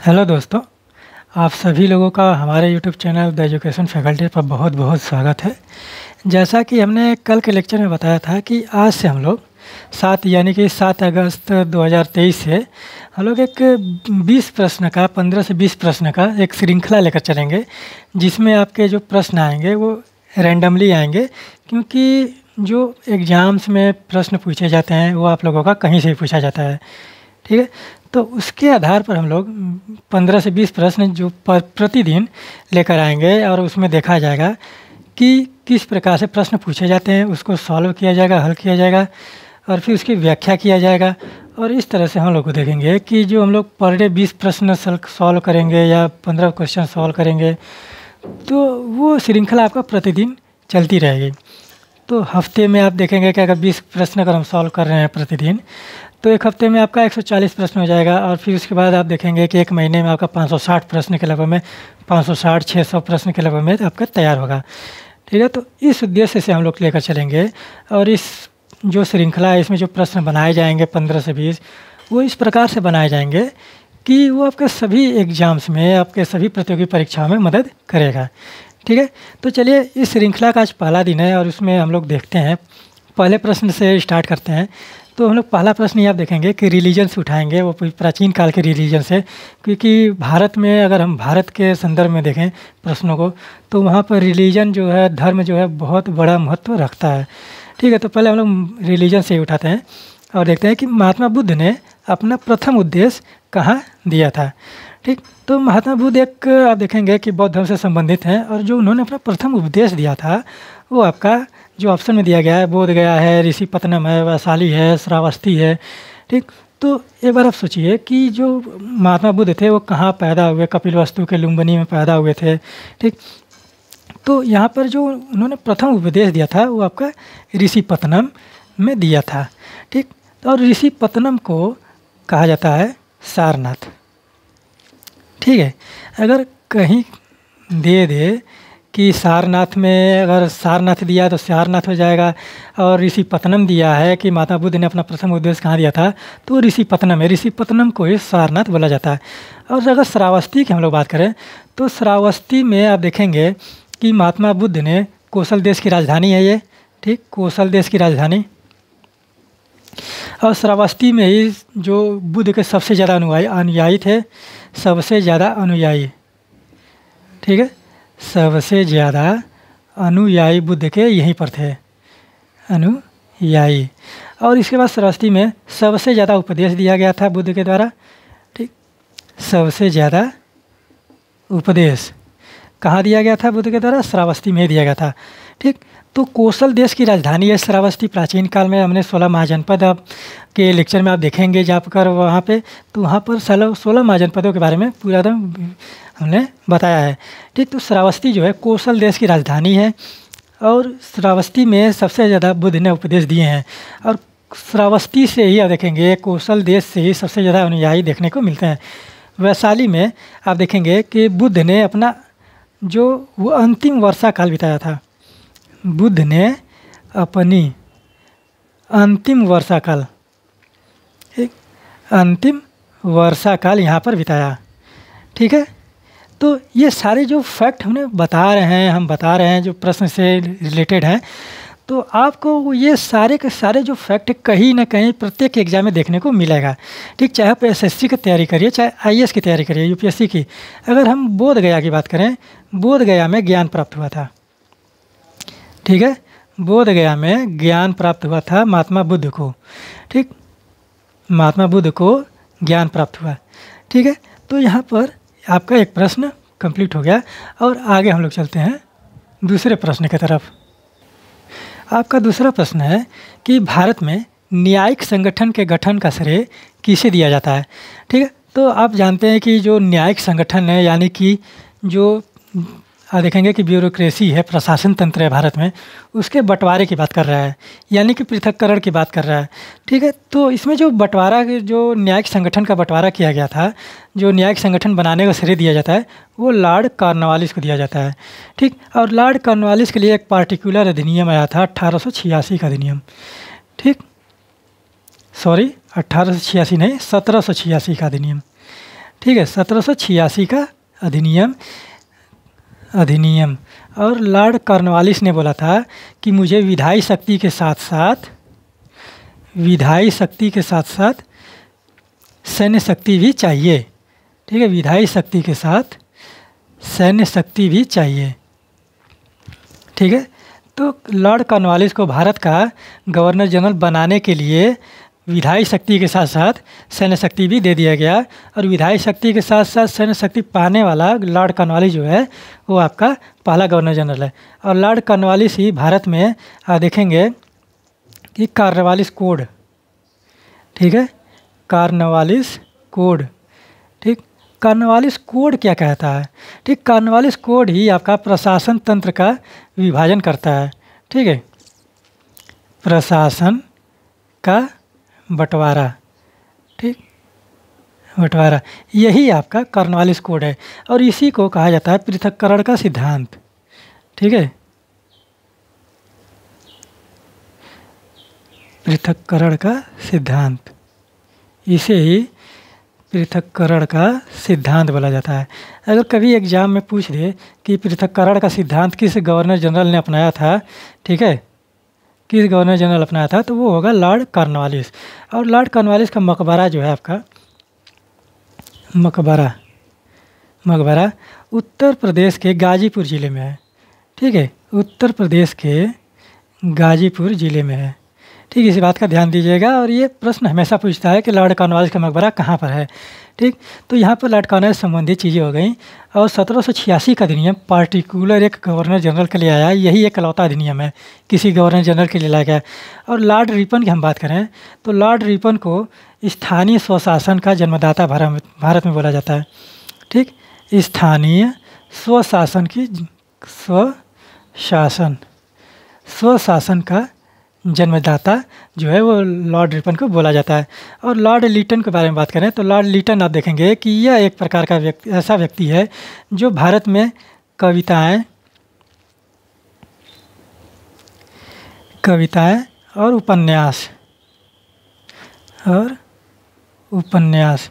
Hello दोस्तों। आप सभी लोगों का हमारे YouTube channel the education faculty पर बहुत बहुत स्वागत है। जैसा कि हमने कल के लेक्चर में बताया था कि आज से हम लोग सात, यानी कि सात अगस्त 2023 से हम लोग एक 20 प्रश्न का 15 से 20 प्रश्न का एक श्रृंखला लेकर चलेंगे, जिसमें आपके जो प्रश्न आएँगे वो रैंडमली आएँगे, क्योंकि जो एग्ज़ाम्स में प्रश्न पूछे जाते हैं वो आप लोगों का कहीं से भी पूछा जाता है। ठीक है? तो उसके आधार पर हम लोग पंद्रह से बीस प्रश्न जो प्रतिदिन लेकर आएँगे और उसमें देखा जाएगा कि किस प्रकार से प्रश्न पूछे जाते हैं, उसको सॉल्व किया जाएगा, हल किया जाएगा और फिर उसकी व्याख्या किया जाएगा और इस तरह से हम लोग को देखेंगे कि जो हम लोग पर डे बीस प्रश्न सॉल्व करेंगे या पंद्रह क्वेश्चन सॉल्व करेंगे तो वो श्रृंखला आपका प्रतिदिन चलती रहेगी। तो हफ़्ते में आप देखेंगे कि अगर बीस प्रश्न अगर हम सॉल्व कर रहे हैं प्रतिदिन तो एक हफ़्ते में आपका 140 प्रश्न हो जाएगा और फिर उसके बाद आप देखेंगे कि एक महीने में आपका 560 प्रश्न के लगभग में 560 600 प्रश्न के लगभग में आपका तैयार होगा। ठीक है तो इस उद्देश्य से हम लोग लेकर चलेंगे और इस जो श्रृंखला है, इसमें जो प्रश्न बनाए जाएँगे पंद्रह से बीस, वो इस प्रकार से बनाए जाएँगे कि वो आपके सभी एग्ज़ाम्स में, आपके सभी प्रतियोगी परीक्षाओं में मदद करेगा। ठीक है तो चलिए इस श्रृंखला का आज पहला दिन है और उसमें हम लोग देखते हैं। पहले प्रश्न से स्टार्ट करते हैं। तो हम लोग पहला प्रश्न ये आप देखेंगे कि रिलीजन से उठाएँगे, वो प्राचीन काल के रिलीजन से क्योंकि भारत में अगर हम भारत के संदर्भ में देखें प्रश्नों को तो वहाँ पर रिलीजन जो है, धर्म जो है, बहुत बड़ा महत्व रखता है। ठीक है तो पहले हम लोग रिलीजन से ही उठाते हैं और देखते हैं कि महात्मा बुद्ध ने अपना प्रथम उद्देश्य कहाँ दिया था। ठीक तो महात्मा बुद्ध एक आप देखेंगे कि बौद्ध धर्म से संबंधित हैं और जो उन्होंने अपना प्रथम उपदेश दिया था, वो आपका जो ऑप्शन में दिया गया है, बोध गया है, ऋषि पतनम है, वैशाली है, श्रावस्ती है, ठीक? तो एक बार आप सोचिए कि जो महात्मा बुद्ध थे, वो कहाँ पैदा हुए? कपिल वस्तु के लुम्बनी में पैदा हुए थे, ठीक? तो यहाँ पर जो उन्होंने प्रथम उपदेश दिया था, वो आपका ऋषि पतनम में दिया था, ठीक? और ऋषि पतनम को कहा जाता है सारनाथ, ठीक है? अगर कहीं दे दे कि सारनाथ में अगर सारनाथ दिया तो सारनाथ हो जाएगा। और ऋषि पतनम दिया है कि माता बुद्ध ने अपना प्रथम उद्देश्य कहाँ दिया था? तो ऋषि पतनम है। ऋषि पतनम को ही सारनाथ बोला जाता है। और अगर श्रावस्ती की हम लोग बात करें तो श्रावस्ती में आप देखेंगे कि महात्मा बुद्ध ने कौशल देश की राजधानी है ये। ठीक, कौशल देश की राजधानी। और श्रावस्ती में ही जो बुद्ध के सबसे ज़्यादा अनुयायी अनुयायी थे, सबसे ज़्यादा अनुयायी। ठीक है? सबसे ज़्यादा अनुयायी बुद्ध के यहीं पर थे। अनुयायी। और इसके बाद सरस्वती में सबसे ज़्यादा उपदेश दिया गया था बुद्ध के द्वारा। ठीक, सबसे ज़्यादा उपदेश कहाँ दिया गया था बुद्ध के द्वारा? श्रावस्ती में दिया गया था। ठीक तो कौशल देश की राजधानी है श्रावस्ती। प्राचीन काल में हमने सोलह महाजनपद अब के लेक्चर में आप देखेंगे जाकर वहाँ पे। तो वहाँ पर सोलह सोलह महाजनपदों के बारे में पूरा एकदम हमने बताया है। ठीक तो श्रावस्ती जो है कौशल देश की राजधानी है और श्रावस्ती में सबसे ज़्यादा बुद्ध ने उपदेश दिए हैं और श्रावस्ती से ही आप देखेंगे कौशल देश से ही सबसे ज़्यादा अनुयायी देखने को मिलते हैं। वैशाली में आप देखेंगे कि बुद्ध ने अपना जो वो अंतिम वर्षा काल बिताया था, बुद्ध ने अपनी अंतिम वर्षा काल, एक अंतिम वर्षा काल यहाँ पर बिताया। ठीक है? तो ये सारे जो फैक्ट हमने बता रहे हैं, हम बता रहे हैं, जो प्रश्न से रिलेटेड हैं तो आपको ये सारे के सारे जो फैक्ट कहीं ना कहीं प्रत्येक एग्ज़ाम में देखने को मिलेगा। ठीक, चाहे आप एस की तैयारी करिए, चाहे आई की तैयारी करिए, यूपीएससी की। अगर हम बोध गया की बात करें बोध गया में ज्ञान प्राप्त हुआ था। ठीक है? बोध गया में ज्ञान प्राप्त हुआ था महात्मा बुद्ध को। ठीक, महात्मा बुद्ध को ज्ञान प्राप्त हुआ। ठीक है? तो यहाँ पर आपका एक प्रश्न कंप्लीट हो गया। और आगे हम लोग चलते हैं दूसरे प्रश्न की तरफ़। आपका दूसरा प्रश्न है कि भारत में न्यायिक संगठन के गठन का श्रेय किसे दिया जाता है? ठीक है तो आप जानते हैं कि जो न्यायिक संगठन है, यानी कि जो देखेंगे कि ब्यूरोक्रेसी है, प्रशासन तंत्र है भारत में। उसके बंटवारे की बात कर रहा है, यानी कि पृथककरण की बात कर रहा है। ठीक है तो इसमें जो बंटवारा, जो न्यायिक संगठन का बंटवारा किया गया था, जो न्यायिक संगठन बनाने का श्रेय दिया जाता है, वो लॉर्ड कॉर्नवालिस को दिया जाता है। ठीक, और लॉर्ड कॉर्नवालिस के लिए एक पार्टिकुलर अधिनियम आया था अट्ठारह का अधिनियम। ठीक, सॉरी अट्ठारह नहीं, सत्रह सौ छियासी का अधिनियम। ठीक है, सत्रह सौ छियासी का अधिनियम अधिनियम। और लॉर्ड कॉर्नवालिस ने बोला था कि मुझे विधायी शक्ति के साथ साथ, विधायी शक्ति के साथ साथ सैन्य शक्ति भी चाहिए। ठीक है, विधायी शक्ति के साथ सैन्य शक्ति भी चाहिए। ठीक है तो लॉर्ड कॉर्नवालिस को भारत का गवर्नर जनरल बनाने के लिए विधायी शक्ति के साथ साथ सैन्य शक्ति भी दे दिया गया और विधायी शक्ति के साथ साथ सैन्य शक्ति पाने वाला लॉर्ड कॉर्नवालिस जो है, वो आपका पहला गवर्नर जनरल है। और लॉर्ड कॉर्नवालिस ही भारत में आ देखेंगे कि कार्नवालिस कोड, ठीक है? कार्नवालिस कोड, ठीक? कार्नवालिस कोड क्या कहता है? ठीक, कार्नवालिस कोड ही आपका प्रशासन तंत्र का विभाजन करता है, ठीक है? प्रशासन का बंटवारा। ठीक? बंटवारा। यही आपका कार्नवालिस कोड है। और इसी को कहा जाता है पृथककरण का सिद्धांत। ठीक है? पृथककरण का सिद्धांत। इसे ही पृथककरण का सिद्धांत बोला जाता है। अगर कभी एग्ज़ाम में पूछ दे कि पृथककरण का सिद्धांत किस गवर्नर जनरल ने अपनाया था, ठीक है? किस गवर्नर जनरल अपनाया था तो वो होगा लॉर्ड कॉर्नवालिस। और लॉर्ड कॉर्नवालिस का मकबरा जो है आपका, मकबरा मकबरा उत्तर प्रदेश के गाजीपुर ज़िले में है। ठीक है, उत्तर प्रदेश के गाजीपुर ज़िले में है। ठीक है, इसी बात का ध्यान दीजिएगा और ये प्रश्न हमेशा पूछता है कि लॉर्ड कॉर्नवालिस का मकबरा कहाँ पर है। ठीक? तो यहाँ पर लॉर्ड कॉर्नवालिस संबंधित चीज़ें हो गई। और सत्रह सौ छियासी का अधिनियम पार्टिकुलर एक गवर्नर जनरल के लिए आया यही एक अलौता अधिनियम है। किसी गवर्नर जनरल के लिए लाया गया और लॉर्ड रिपन की हम बात करें तो लॉर्ड रिपन को स्थानीय स्वशासन का जन्मदाता भारत में बोला जाता है। ठीक? स्थानीय स्वशासन की, स्वशासन। स्वशासन का जन्मदाता जो है वो लॉर्ड रिपन को बोला जाता है। और लॉर्ड लीटन के बारे में बात करें तो लॉर्ड लीटन आप देखेंगे कि यह एक प्रकार का व्यक्ति, ऐसा व्यक्ति है जो भारत में कविताएँ कविताएँ और उपन्यास और उपन्यास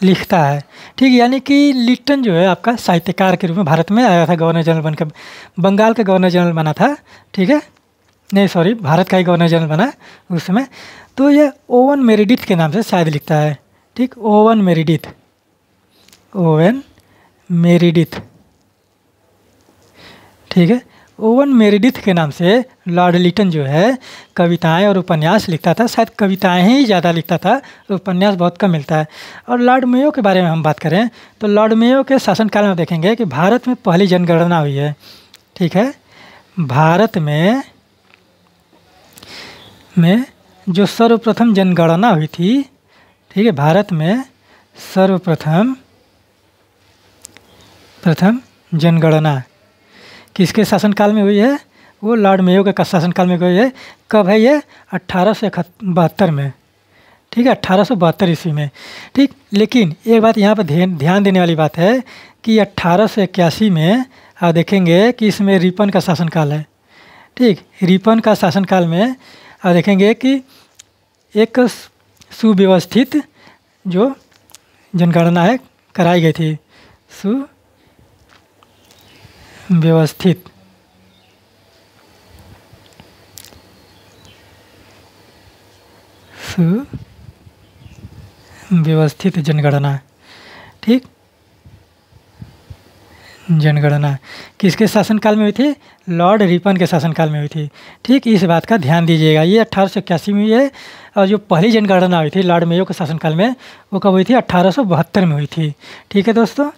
लिखता है। ठीक, यानी कि लिटन जो है आपका साहित्यकार के रूप में भारत में आया था, गवर्नर जनरल बनकर, बंगाल का गवर्नर जनरल बना था। ठीक है? नहीं सॉरी भारत का ही गवर्नर जनरल बना उस समय। तो यह ओवन मेरिडिथ के नाम से शायद लिखता है। ठीक ओवन मेरिडिथ ओवन मेरिडिथ ठीक है ओवन मेरिडिथ के नाम से लॉर्ड लिटन जो है, कविताएँ और उपन्यास लिखता था। शायद कविताएँ ही ज़्यादा लिखता था, उपन्यास बहुत कम मिलता है। और लॉर्ड मेयो के बारे में हम बात करें तो लॉर्ड मेयो के शासनकाल में देखेंगे कि भारत में पहली जनगणना हुई है। ठीक है, भारत में में जो सर्वप्रथम जनगणना हुई थी, ठीक है, भारत में सर्वप्रथम, प्रथम जनगणना। किसके शासनकाल में हुई है? वो लॉर्ड मेयो के शासनकाल में हुई है। कब है ये? अट्ठारह सौ बहत्तर में। ठीक है अट्ठारह सौ बहत्तर ईस्वी में। ठीक, लेकिन एक बात यहाँ पर ध्यान ध्यान देने वाली बात है कि अट्ठारह सौ इक्यासी में आप देखेंगे कि इसमें रिपन का शासनकाल है। ठीक, रिपन का शासनकाल में देखेंगे कि एक सुव्यवस्थित जो जनगणना है कराई गई थी। सुव्यवस्थित। सुव्यवस्थित जनगणना। ठीक। जनगणना। किसके शासनकाल में हुई थी? लॉर्ड रिपन के शासनकाल में हुई थी। ठीक इस बात का ध्यान दीजिएगा। ये अट्ठारह सौ इक्यासी में हुई है और जो पहली जनगणना हुई थी लॉर्ड मेयो के शासनकाल में वो कब हुई थी? अट्ठारह सौ बहत्तर में हुई थी। ठीक है दोस्तों?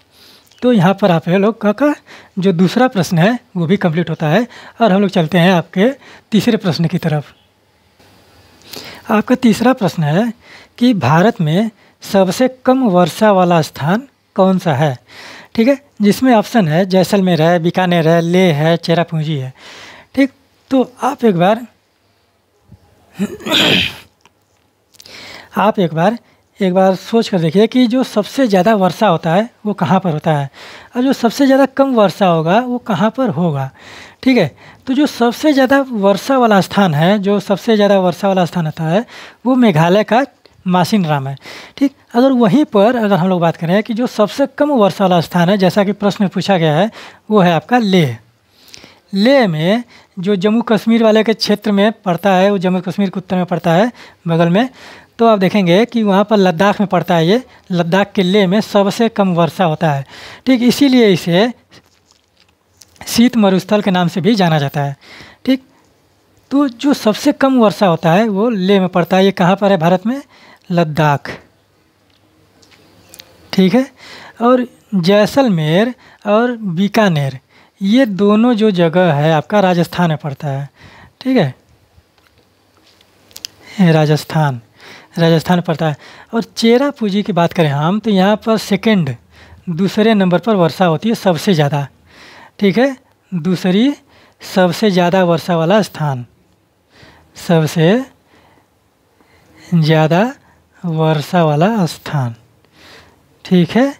तो यहाँ पर आप लोग का, का जो दूसरा प्रश्न है वो भी कंप्लीट होता है और हम लोग चलते हैं आपके तीसरे प्रश्न की तरफ़। आपका तीसरा प्रश्न है कि भारत में सबसे कम वर्षा वाला स्थान कौन सा है? ठीक है? जिसमें ऑप्शन है, जैसलमेर है, बीकानेर है ले है, चेरापूंजी है। ठीक? तो आप एक बार आप एक बार एक बार सोच कर देखिए कि जो सबसे ज़्यादा वर्षा होता है, वो कहाँ पर होता है? और जो सबसे ज़्यादा कम वर्षा होगा, वो कहाँ पर होगा? ठीक है? तो जो सबसे ज़्यादा वर्षा वाला स्थान है, जो सबसे ज़्यादा वर्षा वाला स्थान होता है, वो मेघालय का मासिन राम है। ठीक? अगर वहीं पर अगर हम लोग बात करें कि जो सबसे कम वर्षा वाला स्थान है, जैसा कि प्रश्न में पूछा गया है, वो है आपका लेह। लेह में जो जम्मू कश्मीर वाले के क्षेत्र में पड़ता है, वो जम्मू कश्मीर के उत्तर में पड़ता है, बगल में तो आप देखेंगे कि वहाँ पर लद्दाख में पड़ता है ये। लद्दाख के लेह में सबसे कम वर्षा होता है। ठीक? इसीलिए इसे शीत मरुस्थल के नाम से भी जाना जाता है। ठीक? तो जो सबसे कम वर्षा होता है, वो लेह में पड़ता है। ये कहाँ पर है? भारत में? लद्दाख। ठीक है? और जैसलमेर और बीकानेर, ये दोनों जो जगह है, आपका राजस्थान में पड़ता है। ठीक है? राजस्थान राजस्थान पड़ता है। और चेरा पूंजी की बात करें हम तो यहाँ पर सेकंड, दूसरे नंबर पर वर्षा होती है सबसे ज़्यादा। ठीक है? दूसरी सबसे ज़्यादा वर्षा वाला स्थान, सबसे ज़्यादा वर्षा वाला स्थान। ठीक है?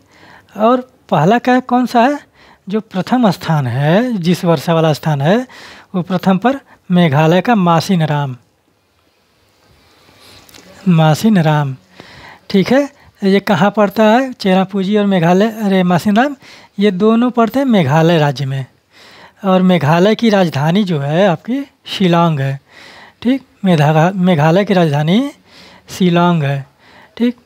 और पहला क्या कौन सा है? जो प्रथम स्थान है, जिस वर्षा वाला स्थान है, वो प्रथम पर मेघालय का मासिन राम मासिन राम ठीक है? ये कहाँ पड़ता है? चेरापूंजी और मेघालय। अरे मासिन राम ये दोनों पड़ते हैं मेघालय राज्य में। और मेघालय की राजधानी जो है, आपकी शिलांग है। ठीक? मेघा मेघालय की राजधानी शिलांग है। ठीक?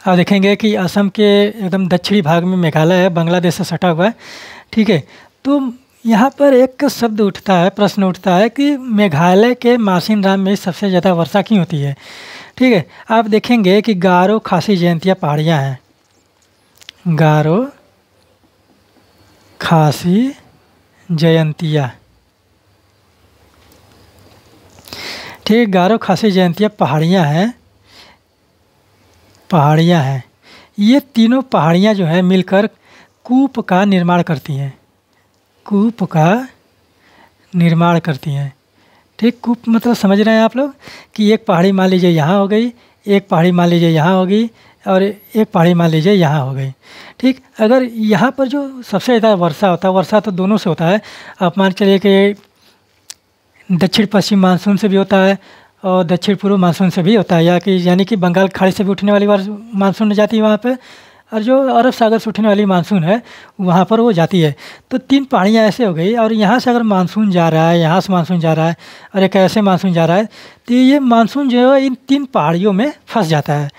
आप देखेंगे कि असम के एकदम दक्षिणी भाग में मेघालय है, बांग्लादेश से सटा हुआ है। ठीक है तो यहाँ पर एक शब्द उठता है, प्रश्न उठता है कि मेघालय के मासिन राम में सबसे ज़्यादा वर्षा क्यों होती है? ठीक है, आप देखेंगे कि गारो खासी जयंतियाँ पहाड़ियाँ हैं। गारो खासी जयंतिया। ठीक, गारो खासी जयंतिया पहाड़ियाँ हैं। पहाड़ियाँ हैं। ये तीनों पहाड़ियाँ जो हैं मिलकर कूप का निर्माण करती हैं। कूप का निर्माण करती हैं। ठीक, कूप मतलब समझ रहे हैं आप लोग कि एक पहाड़ी मान लीजिए यहाँ हो गई, एक पहाड़ी मान लीजिए यहाँ होगी और एक पहाड़ी मान लीजिए यहाँ हो गई। ठीक, अगर यहाँ पर जो सबसे ज़्यादा वर्षा होता है, वर्षा तो दोनों से होता है। आप मान चलिए कि दक्षिण पश्चिम मानसून से भी होता है और दक्षिण पूर्व मानसून से भी होता है, या कि यानी कि बंगाल खाड़ी से भी उठने वाली मानसून जाती है वहाँ पर और जो अरब सागर से उठने वाली मानसून है, वहाँ पर वो जाती है। तो तीन पहाड़ियाँ ऐसे हो गई, और यहाँ से अगर मानसून जा रहा है, यहाँ से मानसून जा रहा है, और एक ऐसे मानसून जा रहा है तो ये मानसून जो है इन तीन पहाड़ियों में फंस जाता है।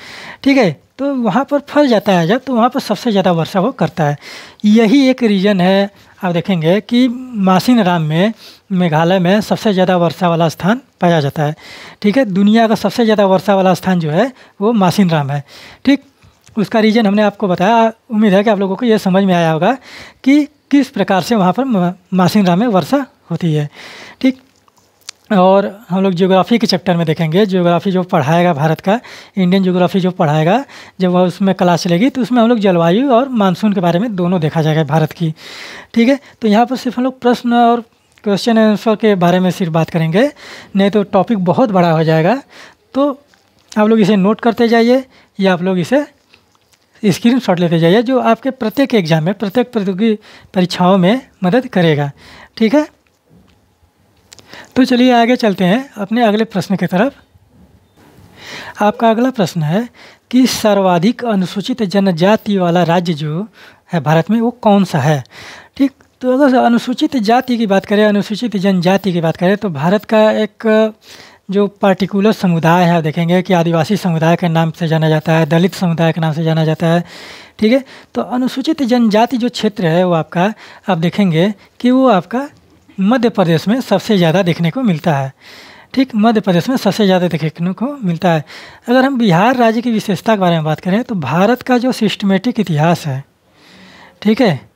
ठीक है? तो वहाँ पर फंस जाता है जब तो वहाँ पर सबसे ज़्यादा वर्षा वो करता है। यही एक रीज़न है, आप देखेंगे कि मासिन राम में मेघालय में सबसे ज़्यादा वर्षा वाला स्थान पाया जाता है। ठीक है, दुनिया का सबसे ज़्यादा वर्षा वाला स्थान जो है, वो मासिन राम है। ठीक, उसका रीज़न हमने आपको बताया। उम्मीद है कि आप लोगों को ये समझ में आया होगा कि किस प्रकार से वहाँ पर मासिन राम में वर्षा होती है। ठीक, और हम लोग ज्योग्राफी के चैप्टर में देखेंगे। ज्योग्राफी जो पढ़ाएगा भारत का, इंडियन ज्योग्राफी जो पढ़ाएगा, जब वह उसमें क्लास चलेगी तो उसमें हम लोग जलवायु और मानसून के बारे में दोनों देखा जाएगा भारत की। ठीक है तो यहाँ पर सिर्फ़ हम लोग प्रश्न और क्वेश्चन आंसर के बारे में सिर्फ़ बात करेंगे। नहीं तो टॉपिक बहुत बड़ा हो जाएगा। तो आप लोग इसे नोट करते जाइए या आप लोग इसे स्क्रीन शॉट लेते जाइए जो आपके प्रत्येक एग्ज़ाम में, प्रत्येक प्रतियोगी परीक्षाओं में मदद करेगा। ठीक है? तो चलिए आगे चलते हैं अपने अगले प्रश्न की तरफ़। आपका अगला प्रश्न है कि सर्वाधिक अनुसूचित जनजाति वाला राज्य जो है भारत में वो कौन सा है? ठीक तो अगर अनुसूचित जाति की बात करें, अनुसूचित जनजाति की बात करें तो भारत का एक, जो पार्टिकुलर समुदाय है देखेंगे कि आदिवासी समुदाय के नाम से जाना जाता है, दलित समुदाय के नाम से जाना जाता है, ठीक है? तो अनुसूचित जनजाति जो क्षेत्र है, वो आपका, आप देखेंगे कि वो आपका मध्य प्रदेश में सबसे ज़्यादा देखने को मिलता है, ठीक? मध्य प्रदेश में सबसे ज़्यादा देखने को मिलता है। अगर हम बिहार राज्य की विशेषता के बारे में बात करें तो भारत का जो सिस्टमेटिक इतिहास है, ठीक है?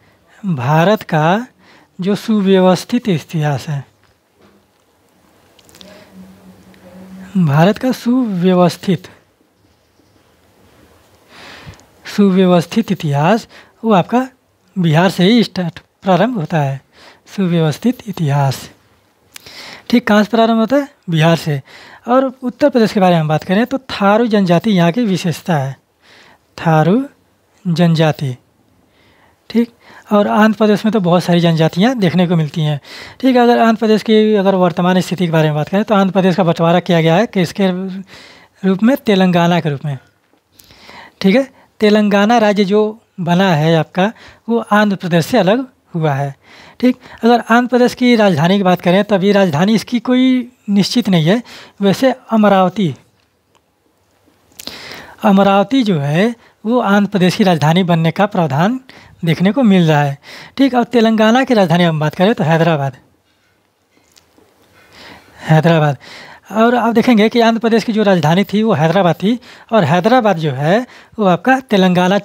भारत का जो सुव्यवस्थित इतिहास है। भारत का सुव्यवस्थित सुव्यवस्थित इतिहास, वो आपका बिहार से ही स्टार्ट प्रारंभ होता है। सुव्यवस्थित इतिहास। ठीक कहाँ से प्रारंभ होता है? बिहार से। और उत्तर प्रदेश के बारे में बात करें तो थारू जनजाति यहाँ की विशेषता है। थारू जनजाति। ठीक? और आंध्र प्रदेश में तो बहुत सारी जनजातियाँ देखने को मिलती हैं। ठीक है, अगर आंध्र प्रदेश की अगर वर्तमान स्थिति के बारे में बात करें तो आंध्र प्रदेश का बंटवारा किया गया है किसके रूप में तेलंगाना के रूप में। ठीक है, तेलंगाना राज्य जो बना है आपका, वो आंध्र प्रदेश से अलग हुआ है। ठीक, अगर आंध्र प्रदेश की राजधानी की बात करें तो अभी राजधानी इसकी कोई निश्चित नहीं है। वैसे अमरावती अमरावती जो है वो आंध्र प्रदेश की राजधानी बनने का प्रावधान देखने को मिल रहा है। ठीक और तेलंगाना की राजधानी हम बात करें तो हैदराबाद। हैदराबाद। और आप देखेंगे कि आंध्र प्रदेश की जो राजधानी थी वो हैदराबाद थी और हैदराबाद जो है वो आपका तेलंगाना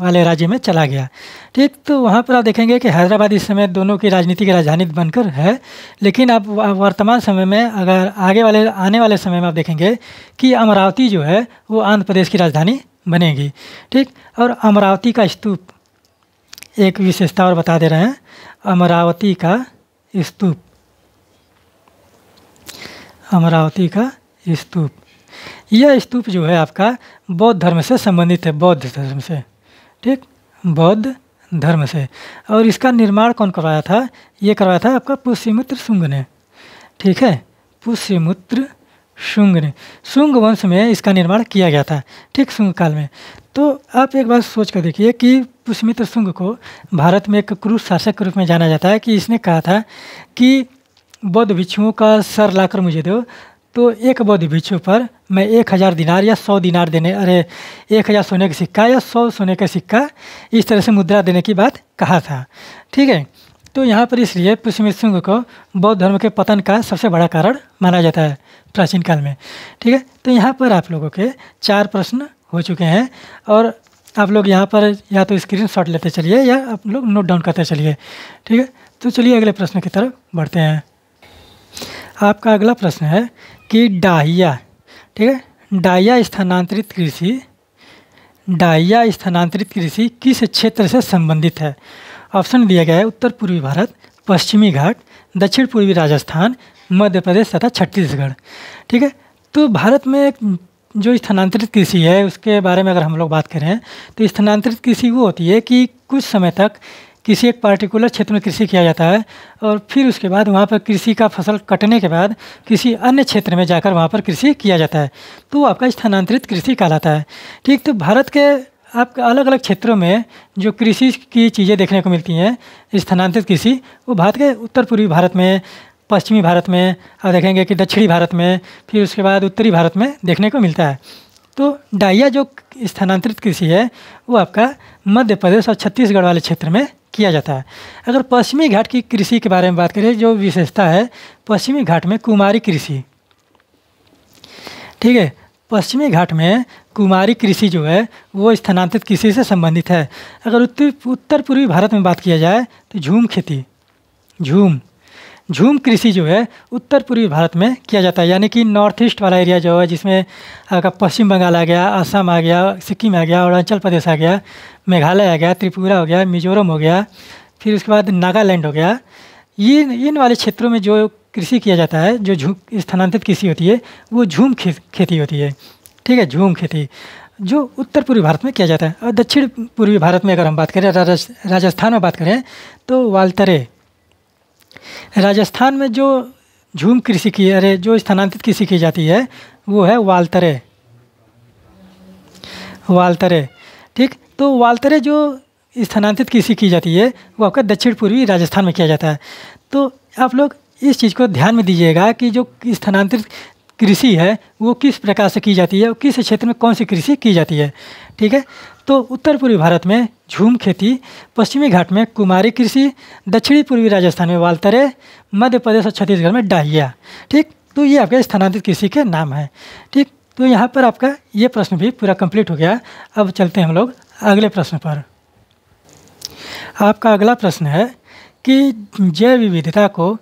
वाले राज्य में चला गया। ठीक तो वहाँ पर आप देखेंगे कि हैदराबाद इस समय दोनों की राजनीति की राजधानी बनकर है, लेकिन अब वर्तमान समय में अगर आगे वाले, आने वाले समय में आप देखेंगे कि अमरावती जो है वो आंध्र प्रदेश की राजधानी बनेगी। ठीक? और अमरावती का स्तूप। एक विशेषता और बता दे रहे हैं। अमरावती का स्तूप। अमरावती का स्तूप। यह स्तूप जो है आपका बौद्ध धर्म से संबंधित है, बौद्ध धर्म से। ठीक? बौद्ध धर्म से। और इसका निर्माण कौन करवाया था? ये करवाया था आपका पुष्यमुत्र शुंग ने ठीक है? पुष्यमुत्र शुंग ने। शुंग वंश में इसका निर्माण किया गया था, ठीक शुंग काल में। तो आप एक बार सोच कर देखिए कि पुष्मित्र शुंग को भारत में एक क्रूर शासक के रूप में जाना जाता है कि इसने कहा था कि बौद्ध भिक्षुओं का सर लाकर मुझे दो। तो एक बौद्ध भिक्षु पर मैं एक हज़ार दिनार या सौ दिनार देने, अरे, एक हज़ार सोने का सिक्का या सौ सोने का सिक्का इस तरह से मुद्रा देने की बात कहा था। ठीक है? तो यहाँ पर इसलिए पुष्मित सिंह को बौद्ध धर्म के पतन का सबसे बड़ा कारण माना जाता है प्राचीन काल में। ठीक है? तो यहाँ पर आप लोगों के चार प्रश्न हो चुके हैं और आप लोग यहाँ पर या तो स्क्रीन शॉट लेते चलिए या आप लोग नोट डाउन करते चलिए। ठीक है? तो चलिए अगले प्रश्न की तरफ़ बढ़ते हैं। आपका अगला प्रश्न है कि डाहिया, ठीक है? डाहिया स्थानांतरित कृषि, डाहिया स्थानांतरित कृषि किस क्षेत्र से संबंधित है? ऑप्शन दिया गया है उत्तर पूर्वी भारत, पश्चिमी घाट, दक्षिण पूर्वी राजस्थान, मध्य प्रदेश तथा छत्तीसगढ़। ठीक है? तो भारत में जो स्थानांतरित कृषि है, उसके बारे में अगर हम लोग बात करें तो स्थानांतरित कृषि वो होती है कि कुछ समय तक किसी एक पार्टिकुलर क्षेत्र में कृषि किया जाता है और फिर उसके बाद वहाँ पर कृषि का फ़सल कटने के बाद किसी अन्य क्षेत्र में जाकर वहाँ पर कृषि किया जाता है। तो आपका स्थानांतरित कृषि कहलाता है। ठीक तो भारत के आपके अलग अलग क्षेत्रों में जो कृषि की चीज़ें देखने को मिलती हैं, स्थानांतरित कृषि, वो भारत के उत्तर पूर्वी भारत में, पश्चिमी भारत में और देखेंगे कि दक्षिणी भारत में, फिर उसके बाद उत्तरी भारत में देखने को मिलता है। तो डाइया जो स्थानांतरित कृषि है, वो आपका मध्य प्रदेश और छत्तीसगढ़ वाले क्षेत्र में किया जाता है। अगर पश्चिमी घाट की कृषि के बारे में बात करें, जो विशेषता है, पश्चिमी घाट में कुमारी कृषि। ठीक है, पश्चिमी घाट में कुमारी कृषि जो है, वो स्थानांतरित कृषि से संबंधित है। अगर उत्तर उत्तर पूर्वी भारत में बात किया जाए तो झूम खेती, झूम झूम कृषि जो है, उत्तर पूर्वी भारत में किया जाता है। यानी कि नॉर्थ ईस्ट वाला एरिया जो है, जिसमें आपका पश्चिम बंगाल आ गया असम आ गया, सिक्किम आ गया, अरुणाचल प्रदेश आ गया, मेघालय आ गया, त्रिपुरा हो गया, मिजोरम हो गया, फिर उसके बाद नागालैंड हो गया, ये, इन वाले क्षेत्रों में जो कृषि किया जाता है, जो झूम, स्थानांतरित कृषि होती है, वो झूम खेती होती है। ठीक है, झूम खेती, जो उत्तर पूर्वी भारत में किया जाता है। और दक्षिण पूर्वी भारत में अगर हम बात करें राजस्थान में बात करें तो वाल्तरे, राजस्थान में जो झूम कृषि की, अरे, जो स्थानांतरित कृषि की जाती है, वो है वालतरे। वालतरे, ठीक? तो वालतरे जो स्थानांतरित कृषि की जाती है, वो आपका दक्षिण पूर्वी राजस्थान में किया जाता है। तो आप लोग इस चीज़ को ध्यान में दीजिएगा कि जो स्थानांतरित कृषि है, वो किस प्रकार से की जाती है और किस क्षेत्र में कौन सी कृषि की जाती है, ठीक है? तो उत्तर पूर्वी भारत में झूम खेती, पश्चिमी घाट में कुमारी कृषि, दक्षिणी पूर्वी राजस्थान में वालतरे, मध्य प्रदेश और छत्तीसगढ़ में डाहिया, ठीक? तो ये आपके स्थानांतरित कृषि के नाम है, ठीक? तो यहाँ पर आपका ये प्रश्न भी पूरा कंप्लीट हो गया। अब चलते हैं हम लोग अगले प्रश्न पर। आपका अगला प्रश्न है कि जैव विविधता को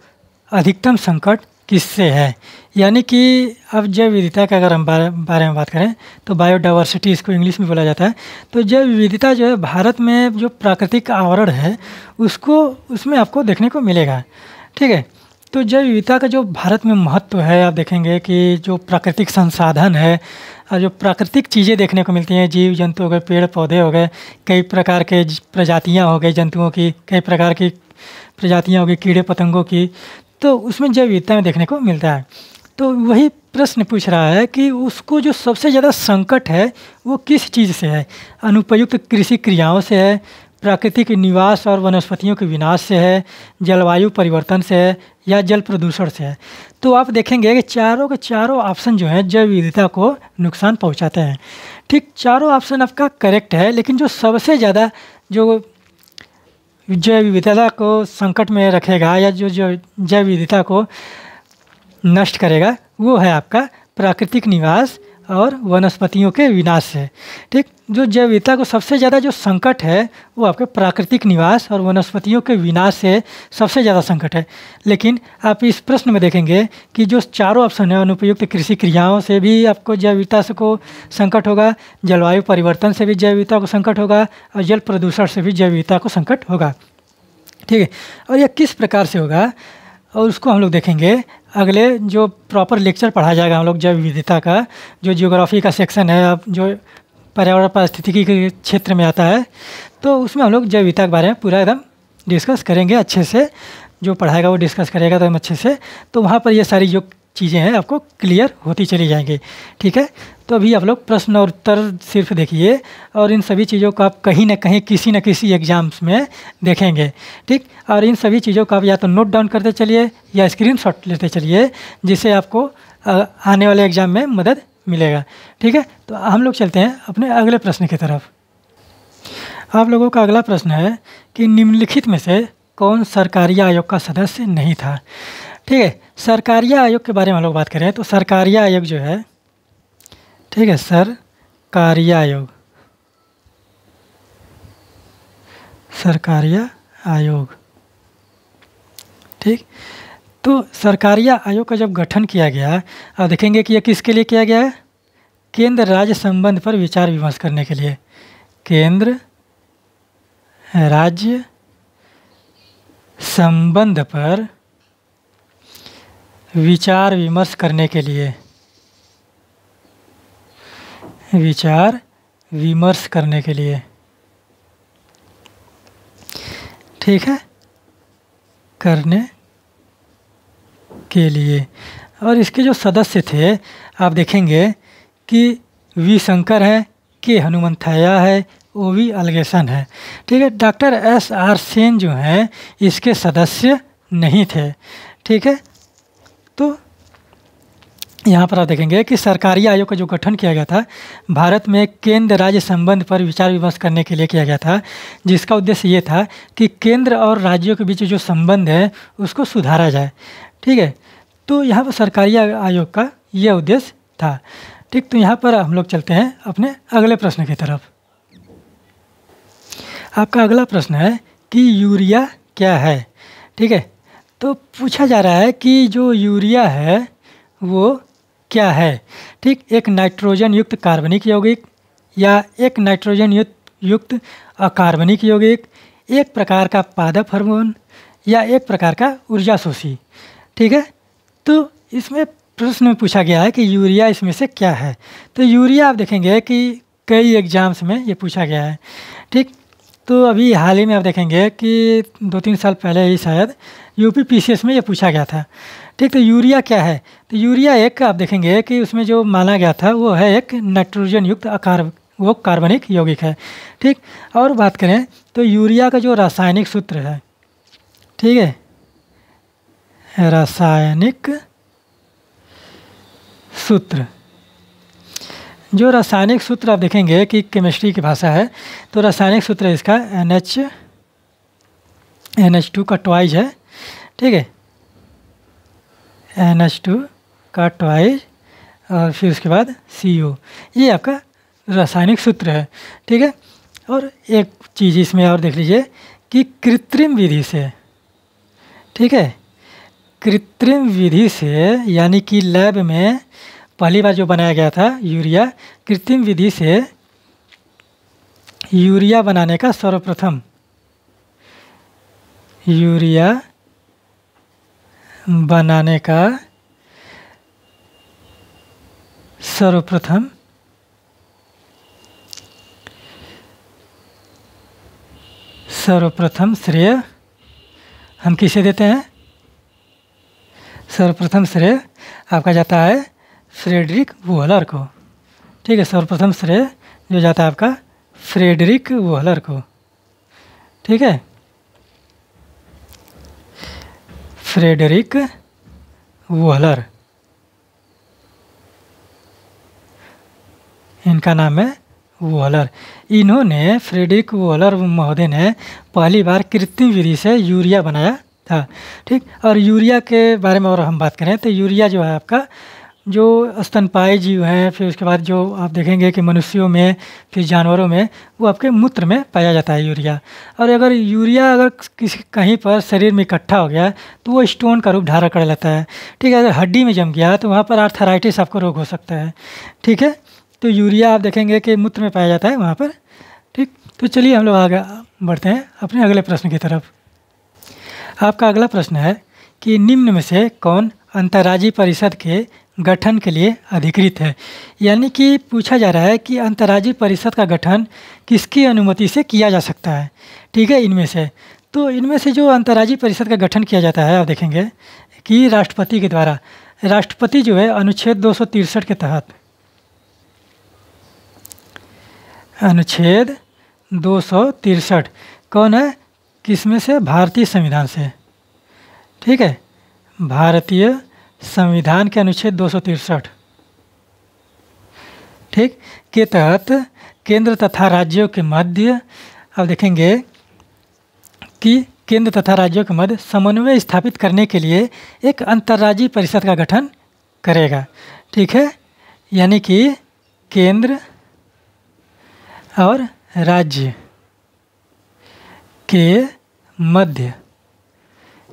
अधिकतम संकट किससे है। यानी कि अब जैव विविधता का अगर हम बारे, बारे में बात करें तो बायोडाइवर्सिटी इसको इंग्लिश में बोला जाता है। तो जैव विविधता जो है भारत में जो प्राकृतिक आवरण है उसको उसमें आपको देखने को मिलेगा। ठीक है? तो जैव विविधता का जो भारत में महत्व है आप देखेंगे कि जो प्राकृतिक संसाधन है और जो प्राकृतिक चीज़ें देखने को मिलती हैं जीव जंतु हो गए पेड़ पौधे हो गए कई प्रकार के प्रजातियाँ हो गई जंतुओं की कई प्रकार की प्रजातियाँ हो गई कीड़े पतंगों की तो उसमें जैव विविधता में देखने को मिलता है तो वही प्रश्न पूछ रहा है कि उसको जो सबसे ज़्यादा संकट है, वो किस चीज़ से है? अनुपयुक्त कृषि क्रियाओं से है, प्राकृतिक निवास और वनस्पतियों के विनाश से है, जलवायु परिवर्तन से है, या जल प्रदूषण से है? तो आप देखेंगे कि चारों के चारों ऑप्शन जो हैं, जैव विविधता को नुकसान पहुंचाते हैं। ठीक, चारों ऑप्शन आपका करेक्ट है, लेकिन जो सबसे ज़्यादा जो जैव विविधता को संकट में रखेगा या जो जो जैव विविधता को नष्ट करेगा, वो है आपका प्राकृतिक निवास और वनस्पतियों के विनाश से। ठीक? जो जैव विविधता को सबसे ज़्यादा जो संकट है, वो आपके प्राकृतिक निवास और वनस्पतियों के विनाश से सबसे ज़्यादा संकट है। लेकिन आप इस प्रश्न में देखेंगे कि जो चारों ऑप्शन है, अनुपयुक्त कृषि क्रियाओं से भी आपको जैव विविधता से को संकट होगा, जलवायु परिवर्तन से भी जैव विविधता को संकट होगा और जल प्रदूषण से भी जैव विविधता को संकट होगा। ठीक है? और यह किस प्रकार से होगा? और उसको हम लोग देखेंगे। अगले जो प्रॉपर लेक्चर पढ़ा जाएगा हम लोग जैव विविधता का, जो जियोग्राफी का सेक्शन है अब जो पर्यावरण पारिस्थितिकी के क्षेत्र में आता है तो उसमें हम लोग जैव विविधता के बारे में पूरा एकदम डिस्कस करेंगे अच्छे से। जो पढ़ाएगा वो डिस्कस करेगा तो अच्छे से। तो वहाँ पर ये सारी जो चीज़ें हैं आपको क्लियर होती चली जाएँगी। ठीक है? तो अभी आप लोग प्रश्न और उत्तर सिर्फ़ देखिए और इन सभी चीज़ों को आप कहीं ना कहीं किसी न किसी एग्ज़ाम्स में देखेंगे। ठीक? और इन सभी चीज़ों को आप या तो नोट डाउन करते चलिए या स्क्रीन लेते चलिए, जिससे आपको आने वाले एग्ज़ाम में मदद मिलेगा। ठीक है? तो हम लोग चलते हैं अपने अगले प्रश्न की तरफ़। आप लोगों का अगला प्रश्न है कि निम्नलिखित में से कौन सरकारी आयोग का सदस्य नहीं था? ठीक है, सरकारी आयोग के बारे में हम लोग बात करें तो सरकारी आयोग जो है, ठीक है, सरकारी आयोग। सरकारिया आयोग। ठीक? तो सरकारिया आयोग का जब गठन किया गया अब देखेंगे कि यह किसके लिए किया गया है? केंद्र राज्य संबंध पर विचार विमर्श करने के लिए। केंद्र राज्य संबंध पर विचार विमर्श करने के लिए। विचार विमर्श करने के लिए। ठीक है? करने के लिए। और इसके जो सदस्य थे, आप देखेंगे कि वी शंकर है, के हनुमंथया है, ओ वी अलगेशन है। ठीक है, डॉक्टर एस आर सेन जो हैं, इसके सदस्य नहीं थे। ठीक है तो यहाँ पर आप देखेंगे कि सरकारी आयोग का जो गठन किया गया था, भारत में केंद्र राज्य संबंध पर विचार विमर्श करने के लिए किया गया था, जिसका उद्देश्य ये था कि केंद्र और राज्यों के बीच जो संबंध है, उसको सुधारा जाए। ठीक है? तो यहाँ पर सरकारी आयोग का यह उद्देश्य था। ठीक तो यहाँ पर हम लोग चलते हैं अपने अगले प्रश्न की तरफ़। आपका अगला प्रश्न है कि यूरिया क्या है? ठीक है? तो पूछा जा रहा है कि जो यूरिया है, वो क्या है? ठीक, एक नाइट्रोजन युक्त कार्बनिक यौगिक या एक नाइट्रोजन युक्त युक्त अकार्बनिक यौगिक, एक प्रकार का पादप हार्मोन या एक प्रकार का ऊर्जा शोषी। ठीक है? तो इसमें प्रश्न में पूछा गया है कि यूरिया इसमें से क्या है? तो यूरिया आप देखेंगे कि कई एग्ज़ाम्स में ये पूछा गया है। ठीक? तो अभी हाल ही में आप देखेंगे कि दो तीन साल पहले ही शायद यूपी पीसीएस में ये पूछा गया था। ठीक? तो यूरिया क्या है? तो यूरिया एक आप देखेंगे कि उसमें जो माना गया था वो है एक नाइट्रोजन युक्त आकार, वो कार्बनिक यौगिक है। ठीक? और बात करें तो यूरिया का जो रासायनिक सूत्र है, ठीक है? रासायनिक सूत्र। जो रासायनिक सूत्र आप देखेंगे कि केमिस्ट्री की भाषा है तो रासायनिक सूत्र इसका N H N H two का ट्वाइज है, ठीक है? एन एच टू का ट्वाइज और फिर उसके बाद सी ओ ये आपका रासायनिक सूत्र है, ठीक है? और एक चीज़ इसमें और देख लीजिए कि कृत्रिम विधि से, ठीक है? कृत्रिम विधि से, यानी कि लैब में पहली बार जो बनाया गया था यूरिया, कृत्रिम विधि से यूरिया बनाने का सर्वप्रथम यूरिया बनाने का सर्वप्रथम सर्वप्रथम श्रेय हम किसे देते हैं? सर्वप्रथम श्रेय आपका जाता है फ्रेडरिक वोहलर को। ठीक है, सर्वप्रथम श्रेय जो जाता है आपका फ्रेडरिक वोहलर को। ठीक है? Friedrich Wohler. इनका नाम है वोहलर। इन्होंने फ्रेडरिक वोहलर महोदय ने पहली बार कृत्रिम विधि से यूरिया बनाया था। ठीक? और यूरिया के बारे में और हम बात करें तो यूरिया जो है आपका, जो स्तनपाई जीव हैं, फिर उसके बाद जो आप देखेंगे कि मनुष्यों में, फिर जानवरों में, वो आपके मूत्र में पाया जाता है यूरिया। और अगर यूरिया अगर किसी कहीं पर शरीर में इकट्ठा हो गया तो वो स्टोन का रूप धारण कर लेता है। ठीक है? अगर हड्डी में जम गया तो वहाँ पर आर्थराइटिस आपको रोग हो सकता है। ठीक है? तो यूरिया आप देखेंगे कि मूत्र में पाया जाता है वहाँ पर। ठीक? तो चलिए हम लोग आगे बढ़ते हैं अपने अगले प्रश्न की तरफ़। आपका अगला प्रश्न है कि निम्न में से कौन अंतर्राज्यीय परिषद के गठन के लिए अधिकृत है? यानी कि पूछा जा रहा है कि अंतर्राज्यीय परिषद का गठन किसकी अनुमति से किया जा सकता है? ठीक है, इनमें से। तो इनमें से जो अंतर्राज्यीय परिषद का गठन किया जाता है, आप देखेंगे कि राष्ट्रपति के द्वारा। राष्ट्रपति जो है, अनुच्छेद दो के तहत। अनुच्छेद दो कौन है? किसमें से? भारतीय संविधान से। ठीक है? भारतीय संविधान के अनुच्छेद दो ठीक? के तहत केंद्र तथा राज्यों के मध्य, अब देखेंगे कि केंद्र तथा राज्यों के मध्य समन्वय स्थापित करने के लिए एक अंतर्राज्यीय परिषद का गठन करेगा। ठीक है? यानी कि केंद्र और राज्य के मध्य।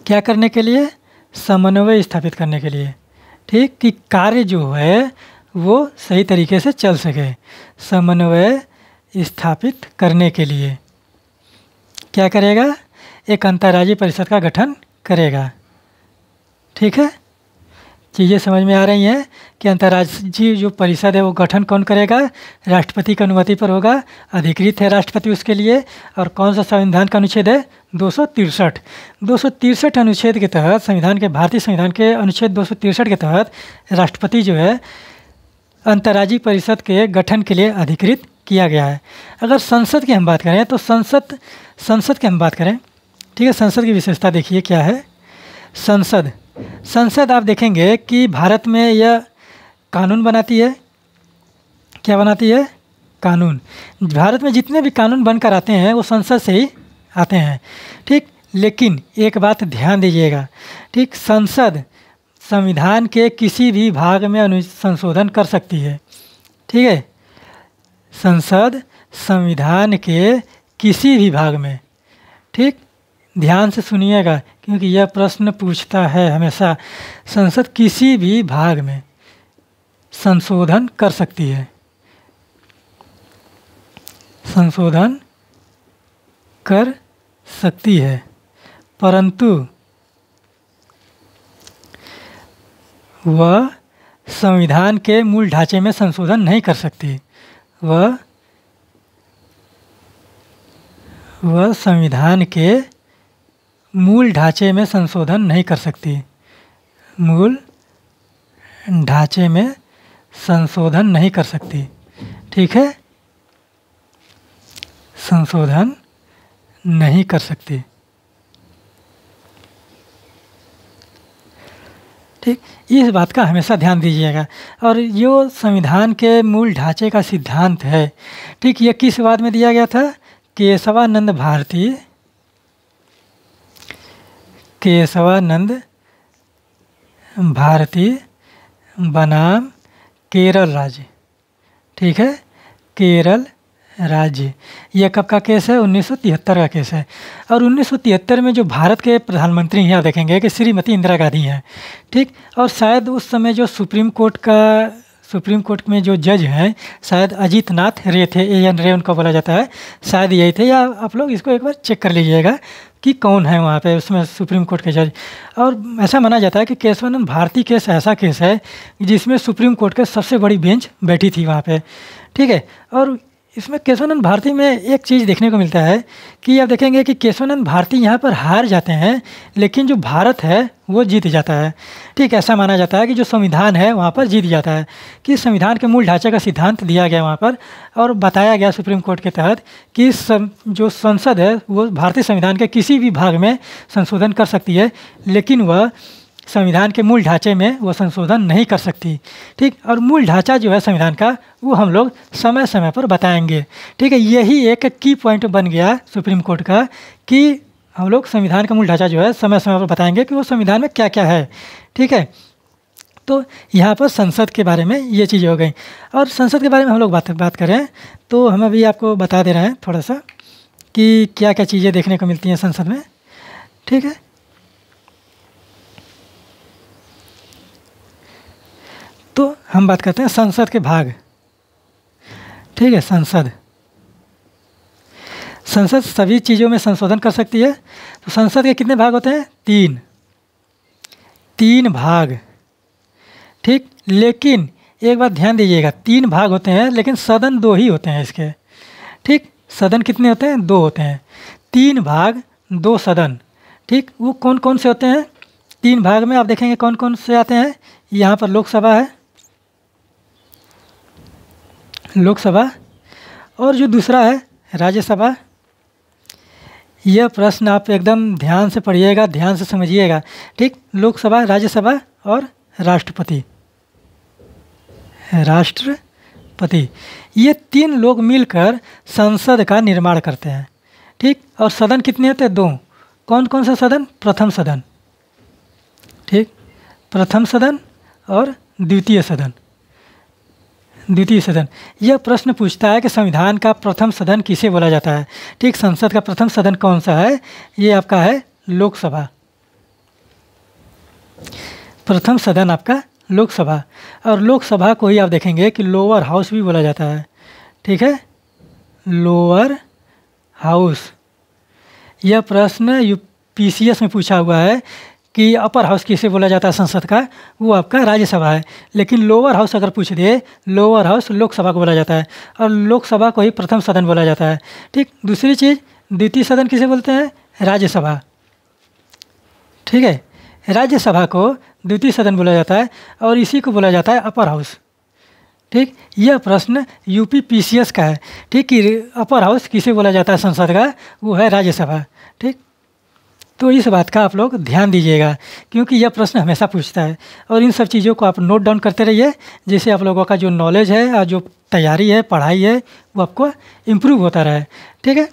क्या करने के लिए? समन्वय स्थापित करने के लिए। ठीक कि कार्य जो है, वो सही तरीके से चल सके। समन्वय स्थापित करने के लिए। क्या करेगा? एक अंतर्राज्यीय परिषद का गठन करेगा। ठीक है? चीज़ें समझ में आ रही हैं कि अंतर्राज्यीय जो परिषद है वो गठन कौन करेगा? राष्ट्रपति की अनुमति पर होगा। अधिकृत है राष्ट्रपति उसके लिए। और कौन सा संविधान का अनुच्छेद है? दो सौ तिरसठ। दो सौ तिरसठ अनुच्छेद के तहत, संविधान के, भारतीय संविधान के अनुच्छेद दो सौ तिरसठ के तहत राष्ट्रपति जो है, अंतर्राज्यीय परिषद के गठन के लिए अधिकृत किया गया है। अगर संसद की हम बात करें तो संसद संसद की हम बात करें, ठीक है, संसद की विशेषता देखिए क्या है। संसद संसद, आप देखेंगे कि भारत में यह कानून बनाती है। क्या बनाती है? कानून। भारत में जितने भी कानून बनकर आते हैं, वो संसद से ही आते हैं। ठीक? लेकिन एक बात ध्यान दीजिएगा। ठीक? संसद संविधान के किसी भी भाग में अनु, संशोधन कर सकती है। ठीक है? संसद संविधान के किसी भी भाग में। ठीक? ध्यान से सुनिएगा, क्योंकि यह प्रश्न पूछता है हमेशा। संसद किसी भी भाग में संशोधन कर सकती है। संशोधन कर सकती है। परंतु वह संविधान के मूल ढांचे में संशोधन नहीं कर सकती। वह वह संविधान के मूल ढांचे में संशोधन नहीं कर सकती। मूल ढांचे में संशोधन नहीं कर सकती। ठीक है? संशोधन नहीं कर सकती। ठीक, इस बात का हमेशा ध्यान दीजिएगा। और जो संविधान के मूल ढांचे का सिद्धांत है। ठीक, ये किस बात में दिया गया था? केशवानंद भारती केशवानंद भारती, बनाम, केरल राज्य। ठीक है? केरल राज्य। यह कब का केस है? 1973 का केस है। और 1973 में जो भारत के प्रधानमंत्री हैं, आप देखेंगे कि श्रीमती इंदिरा गांधी हैं। ठीक? और शायद उस समय जो सुप्रीम कोर्ट का, सुप्रीम कोर्ट में जो जज हैं, शायद अजीत नाथ रे थे, ए एन रे उनको बोला जाता है। शायद यही थे। या आप लोग इसको एक बार चेक कर लीजिएगा। कि कौन है वहाँ पे? उसमें सुप्रीम कोर्ट के जज। और ऐसा माना जाता है कि केशवानंद भारती केस ऐसा केस है जिसमें सुप्रीम कोर्ट के सबसे बड़ी बेंच बैठी थी वहाँ पे। ठीक है? और इसमें केशवानंद भारती में एक चीज़ देखने को मिलता है कि आप देखेंगे कि केशवानंद भारती यहाँ पर हार जाते हैं लेकिन जो भारत है वो जीत जाता है। ठीक ऐसा माना जाता है कि जो संविधान है वहाँ पर जीत जाता है। कि संविधान के मूल ढांचे का सिद्धांत दिया गया वहाँ पर और बताया गया सुप्रीम कोर्ट के तहत कि सं, जो संसद है वो भारतीय संविधान के किसी भी भाग में संशोधन कर सकती है लेकिन वह संविधान के मूल ढांचे में वो संशोधन नहीं कर सकती। ठीक? और मूल ढांचा जो है संविधान का, वो हम लोग समय समय पर बताएँगे। ठीक है? यही एक की पॉइंट बन गया सुप्रीम कोर्ट का कि हम लोग संविधान का मूल ढांचा जो है समय समय पर बताएँगे कि वो संविधान में क्या क्या है। ठीक है? तो यहाँ पर संसद के बारे में ये चीज़ हो गई। और संसद के बारे में हम लोग बात बात करें तो हम अभी आपको बता दे रहे हैं थोड़ा सा कि क्या क्या चीज़ें देखने को मिलती हैं संसद में। ठीक है? तो हम बात करते हैं संसद के भाग। ठीक है, संसद। संसद सभी चीज़ों में संशोधन कर सकती है। तो संसद के कितने भाग होते हैं? तीन। तीन भाग। ठीक, लेकिन एक बात ध्यान दीजिएगा, तीन भाग होते हैं, लेकिन सदन दो ही होते हैं इसके। ठीक, सदन कितने होते हैं? दो होते हैं। तीन भाग, दो सदन। ठीक, वो कौन कौन से होते हैं? तीन भाग में आप देखेंगे कौन कौन से आते हैं। यहाँ पर लोकसभा है। लोकसभा और जो दूसरा है राज्यसभा। यह प्रश्न आप एकदम ध्यान से पढ़िएगा, ध्यान से समझिएगा। ठीक, लोकसभा, राज्यसभा और राष्ट्रपति। राष्ट्रपति। ये तीन लोग मिलकर संसद का निर्माण करते हैं। ठीक, और सदन कितने होते हैं? दो। कौन कौन सा सदन? प्रथम सदन। ठीक, प्रथम सदन और द्वितीय सदन। द्वितीय सदन। यह प्रश्न पूछता है कि संविधान का प्रथम सदन किसे बोला जाता है? ठीक, संसद का प्रथम सदन कौन सा है? ये आपका है लोकसभा। प्रथम सदन आपका लोकसभा। और लोकसभा को ही आप देखेंगे कि लोअर हाउस भी बोला जाता है। ठीक है? Lower house. यह प्रश्न यू पी में पूछा हुआ है कि अपर हाउस किसे बोला जाता है संसद का, वो आपका राज्यसभा है। लेकिन लोअर हाउस अगर पूछ दिए, लोअर हाउस लोकसभा को बोला जाता है और लोकसभा को ही प्रथम सदन बोला जाता है। ठीक, दूसरी चीज़, द्वितीय सदन किसे बोलते हैं? राज्यसभा। ठीक है, राज्यसभा को द्वितीय सदन बोला जाता है और इसी को बोला जाता है अपर हाउस। ठीक, यह प्रश्न यूपी पीसीएस का है। ठीक, कि अपर हाउस किसे बोला जाता है संसद का? वो है राज्यसभा। ठीक तो इस बात का आप लोग ध्यान दीजिएगा, क्योंकि यह प्रश्न हमेशा पूछता है। और इन सब चीज़ों को आप नोट डाउन करते रहिए, जिससे आप लोगों का जो नॉलेज है, और जो तैयारी है, पढ़ाई है, वो आपको इम्प्रूव होता रहे। ठीक है?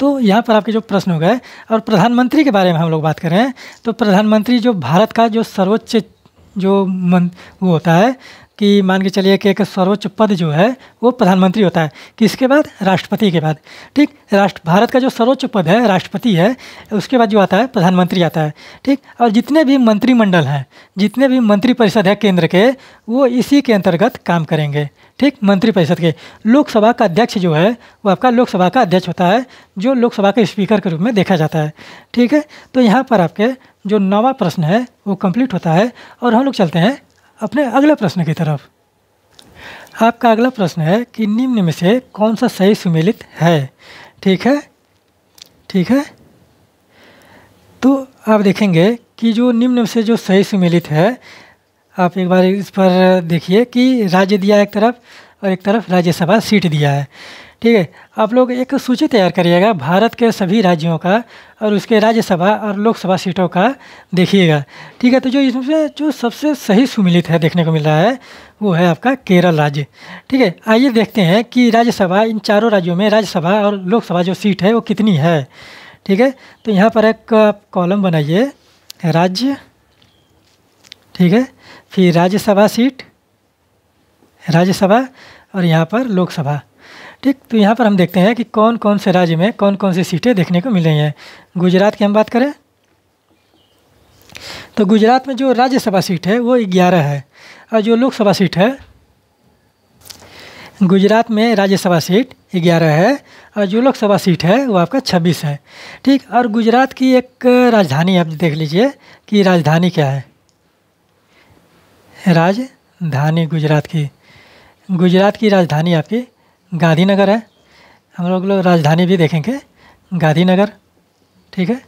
तो यहाँ पर आपके जो प्रश्न हो गए, और प्रधानमंत्री के बारे में हम लोग बात करें तो प्रधानमंत्री, जो भारत का जो सर्वोच्च जो मन, वो होता है कि मान के चलिए कि एक सर्वोच्च पद जो है, वो प्रधानमंत्री होता है। किसके बाद? राष्ट्रपति के बाद। ठीक, राष्ट्र, भारत का जो सर्वोच्च पद है, राष्ट्रपति है, उसके बाद जो आता है, प्रधानमंत्री आता है। ठीक, और जितने भी मंत्रिमंडल हैं, जितने भी मंत्रिपरिषद है केंद्र के, वो इसी के अंतर्गत काम करेंगे। ठीक, मंत्रिपरिषद के। लोकसभा का अध्यक्ष जो है, वो आपका लोकसभा का अध्यक्ष होता है, जो लोकसभा के स्पीकर के रूप में देखा जाता है। ठीक है तो यहाँ पर आपके जो नवा प्रश्न है, वो कंप्लीट होता है, और हम लोग चलते हैं अपने अगले प्रश्न की तरफ़। आपका अगला प्रश्न है कि निम्न में से कौन सा सही सुमेलित है? ठीक है? ठीक है? तो आप देखेंगे कि जो निम्न में से जो सही सुमेलित है, आप एक बार इस पर देखिए कि राज्य दिया एक तरफ़ और एक तरफ़ राज्यसभा सीट दिया है। ठीक है, आप लोग एक सूची तैयार करिएगा, भारत के सभी राज्यों का और उसके राज्यसभा और लोकसभा सीटों का देखिएगा। ठीक है तो जो इसमें जो सबसे सही सुमिलित है देखने को मिल रहा है, वो है आपका केरल राज्य। ठीक है, आइए देखते हैं कि राज्यसभा, इन चारों राज्यों में राज्यसभा और लोकसभा जो सीट है, वो कितनी है। ठीक है तो यहाँ पर एक कॉलम बनाइए, राज्य। ठीक है, फिर राज्यसभा सीट, राज्यसभा और यहाँ पर लोकसभा। ठीक तो यहाँ पर हम देखते हैं कि कौन कौन से राज्य में कौन कौन सी सीटें देखने को मिल रही हैं। गुजरात की हम बात करें? तो गुजरात में जो राज्यसभा सीट है, वो ग्यारह है। और जो लोकसभा सीट है, गुजरात में राज्यसभा सीट ग्यारह है और जो लोकसभा सीट है, वो आपका छब्बीस है। ठीक, और गुजरात की एक राजधानी आप देख लीजिए कि राजधानी क्या है? राजधानी गुजरात की। गुजरात की राजधानी आपकी गांधीनगर है। हम लोग लोग राजधानी भी देखेंगे। गांधीनगर, ठीक है?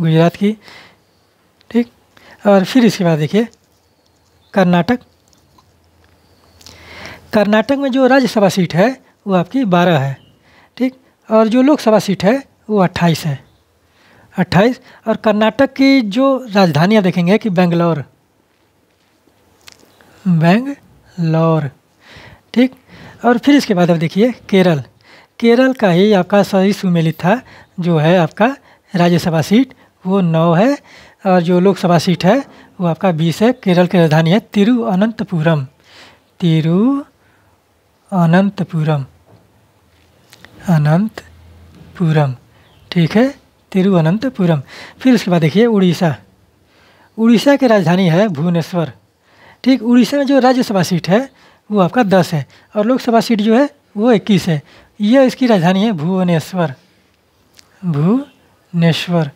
गुजरात की, ठीक? और फिर इसके बाद देखिए, कर्नाटक। कर्नाटक में जो राज्यसभा सीट है, वो आपकी बारह है, ठीक? और जो लोकसभा सीट है, वो अट्ठाईस है। अट्ठाईस, और कर्नाटक की जो राजधानियाँ देखेंगे कि बेंगलोर। बेंगलोर, ठीक? और फिर इसके बाद आप देखिए केरल। केरल का ही आपका सही सुमेलित था, जो है आपका राज्यसभा सीट, वो नौ है और जो लोकसभा सीट है, वो आपका बीस है। केरल की राजधानी है तिरुअनंतपुरम। तिरु अनंतपुरम। ठीक है? तिरुवनंतपुरम फिर उसके बाद देखिए उड़ीसा। उड़ीसा की राजधानी है भुवनेश्वर। ठीक, उड़ीसा में जो राज्यसभा सीट है वो आपका दस है और लोकसभा सीट जो है वो इक्कीस है। यह इसकी राजधानी है भुवनेश्वर। भुवनेश्वर।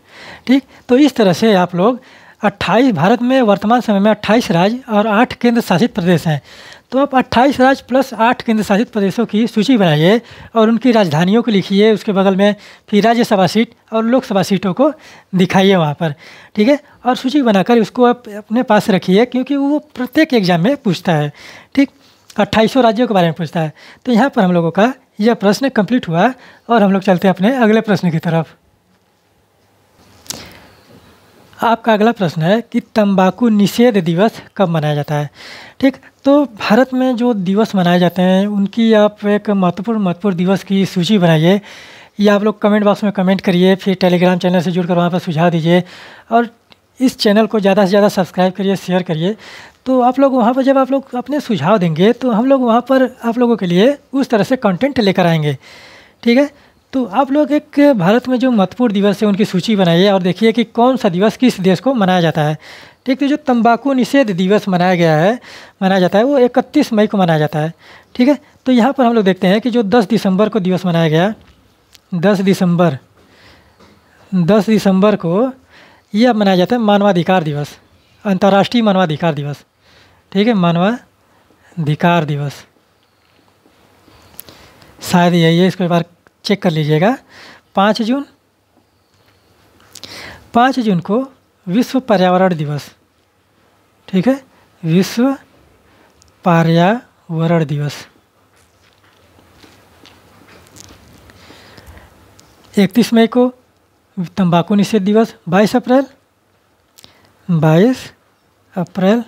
ठीक? तो इस तरह से आप लोग 28 भारत में वर्तमान समय में 28 राज्य और 8 केंद्र शासित प्रदेश हैं। तो आप 28 राज्य प्लस 8 केंद्र शासित प्रदेशों की सूची बनाइए और उनकी राजधानियों को लिखिए, उसके बगल में फिर राज्यसभा सीट और लोकसभा सीटों को दिखाइए वहाँ पर। ठीक है? और सूची बनाकर उसको आप अपने पास रखिए क्योंकि वो प्रत्येक एग्ज़ाम में पूछता है। ठीक? अट्ठाईसों राज्यों के बारे में पूछता है। तो यहाँ पर हम लोगों का यह प्रश्न कंप्लीट हुआ और हम लोग चलते हैं अपने अगले प्रश्न की तरफ़। आपका अगला प्रश्न है कि तंबाकू निषेध दिवस कब मनाया जाता है? ठीक तो भारत में जो दिवस मनाए जाते हैं, उनकी आप एक महत्वपूर्ण महत्वपूर्ण दिवस की सूची बनाइए। या आप लोग कमेंट बॉक्स में कमेंट करिए, फिर टेलीग्राम चैनल से जुड़कर वहाँ पर सुझाव दीजिए। और इस चैनल को ज़्यादा से ज़्यादा सब्सक्राइब करिए, शेयर करिए। तो आप लोग वहाँ पर जब आप लोग अपने सुझाव देंगे तो हम लोग वहाँ पर आप लोगों के लिए उस तरह से कंटेंट लेकर आएँगे। ठीक है? तो आप लोग एक भारत में जो महत्वपूर्ण दिवस है, उनकी सूची बनाइए और देखिए कि कौन सा दिवस किस देश को मनाया जाता है। ठीक तो जो तंबाकू निषेध दिवस मनाया गया है, मनाया जाता है, वो इकतीस मई को मनाया जाता है। ठीक है? तो यहाँ पर हम लोग देखते हैं कि जो दस दिसंबर को दिवस मनाया गया, दस दिसंबर दस दिसंबर को यह मनाया जाता है मानवाधिकार दिवस, अंतर्राष्ट्रीय मानवाधिकार दिवस। ठीक है मानवाधिकार दिवस। शायद यही है, इसको एक बार चेक कर लीजिएगा। पाँच जून। पाँच जून को विश्व पर्यावरण दिवस। ठीक है, विश्व पर्यावरण दिवस। इकतीस मई को तंबाकू निषेध दिवस, बाईस अप्रैल। बाईस अप्रैल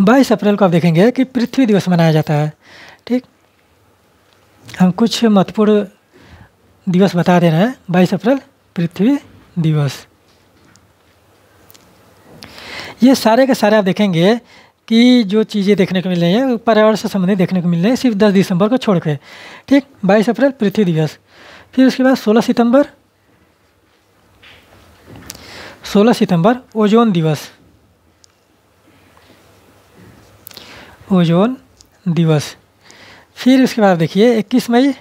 बाईस अप्रैल को आप देखेंगे कि पृथ्वी दिवस मनाया जाता है। ठीक? हम कुछ महत्वपूर्ण दिवस बता दे रहे हैं। बाईस अप्रैल, पृथ्वी दिवस। ये सारे के सारे आप देखेंगे कि जो चीज़ें देखने को मिल रही हैं, पर्यावरण से संबंधित देखने को मिल रहे हैं, सिर्फ़ दस दिसंबर को छोड़ के। ठीक? बाईस अप्रैल, पृथ्वी दिवस। फिर उसके बाद सोलह सितंबर। सोलह सितंबर, ओजोन दिवस। ओजोन दिवस। फिर उसके बाद देखिए, इक्कीस मई।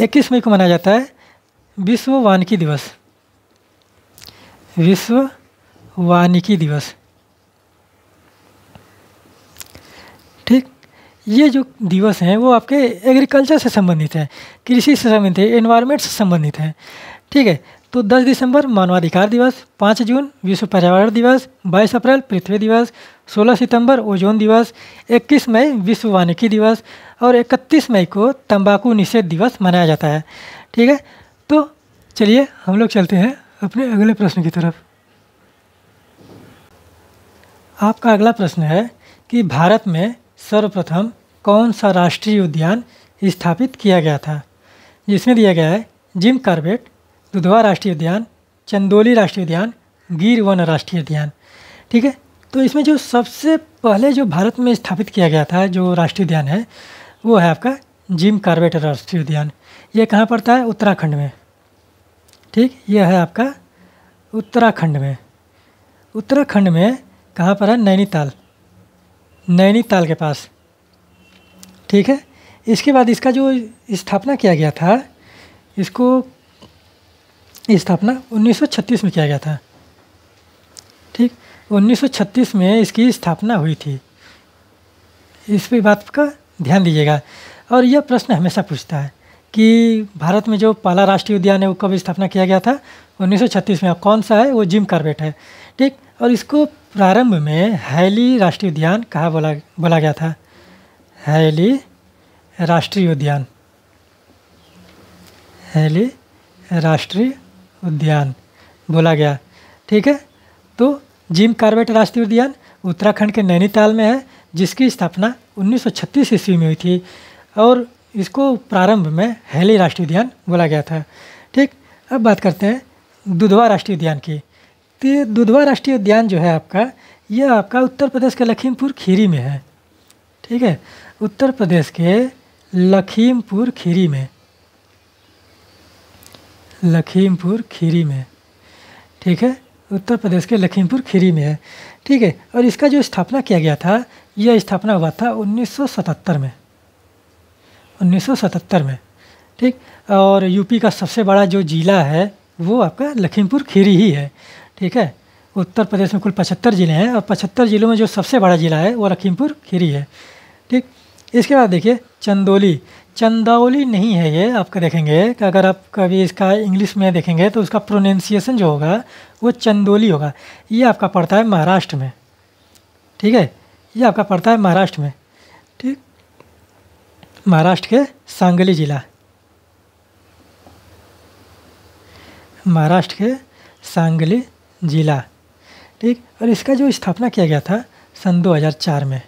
इक्कीस मई को मनाया जाता है विश्व वानिकी दिवस। विश्व वानिकी दिवस। ठीक? ये जो दिवस हैं, वो आपके एग्रीकल्चर से संबंधित हैं, कृषि से संबंधित है एनवायरनमेंट से संबंधित हैं। ठीक है? तो 10 दिसंबर मानवाधिकार दिवस 5 जून विश्व पर्यावरण दिवस 22 अप्रैल पृथ्वी दिवस 16 सितंबर ओजोन दिवस 21 मई विश्व वानिकी दिवस और 31 मई को तंबाकू निषेध दिवस मनाया जाता है। ठीक है? तो चलिए हम लोग चलते हैं अपने अगले प्रश्न की तरफ़। आपका अगला प्रश्न है कि भारत में सर्वप्रथम कौन सा राष्ट्रीय उद्यान स्थापित किया गया था? जिसमें दिया गया है जिम कार्बेट दुधवा राष्ट्रीय उद्यान, चंदोली राष्ट्रीय उद्यान गिर वन राष्ट्रीय उद्यान। ठीक है? तो इसमें जो सबसे पहले जो भारत में स्थापित किया गया था, जो राष्ट्रीय उद्यान है, वो है आपका जिम कार्बेट राष्ट्रीय उद्यान। ये कहाँ पड़ता है? उत्तराखंड में। ठीक? यह है आपका उत्तराखंड में। उत्तराखंड में कहाँ पर है? नैनीताल। नैनीताल के पास। ठीक है? इसके बाद इसका जो स्थापना किया गया था, इसको स्थापना 1936 में किया गया था। ठीक? 1936 में इसकी स्थापना हुई थी। इस पे बात का ध्यान दीजिएगा। और यह प्रश्न हमेशा पूछता है कि भारत में जो पहला राष्ट्रीय उद्यान है वो कब स्थापना किया गया था 1936 में। कौन सा है? वो जिम कार्बेट है। ठीक? और इसको प्रारंभ में हैली राष्ट्रीय उद्यान कहा बोला बोला गया था। हैली राष्ट्रीय उद्यान। हैली राष्ट्रीय उद्यान, बोला गया। ठीक है? तो जिम कार्बेट राष्ट्रीय उद्यान उत्तराखंड के नैनीताल में है, जिसकी स्थापना 1936 ईस्वी में हुई थी और इसको प्रारंभ में हैली राष्ट्रीय उद्यान बोला गया था। ठीक? अब बात करते हैं दुधवा राष्ट्रीय उद्यान की। तो ये दुधवा राष्ट्रीय उद्यान जो है आपका यह आपका उत्तर प्रदेश के लखीमपुर खीरी में है। ठीक है? उत्तर प्रदेश के लखीमपुर खीरी में। लखीमपुर खीरी में। ठीक है? उत्तर प्रदेश के लखीमपुर खीरी में है। ठीक है? और इसका जो स्थापना किया गया था, यह स्थापना हुआ था 1977 में। 1977 में। ठीक? और यूपी का सबसे बड़ा जो ज़िला है, वो आपका लखीमपुर खीरी ही है। ठीक है? उत्तर प्रदेश में कुल पचहत्तर ज़िले हैं, और पचहत्तर ज़िलों में जो सबसे बड़ा ज़िला है, वो लखीमपुर खीरी है। ठीक? इसके बाद देखिए, चंदौली। चंदौली नहीं है ये, आपका देखेंगे। कि अगर आप कभी इसका इंग्लिश में देखेंगे तो उसका प्रोनाउंसिएशन जो होगा, वो चंदौली होगा। ये आपका पड़ता है महाराष्ट्र में। ठीक है? ये आपका पड़ता है महाराष्ट्र में। ठीक? महाराष्ट्र के सांगली जिला। महाराष्ट्र के सांगली जिला। ठीक? और इसका जो स्थापना किया गया था, सन 2004 में।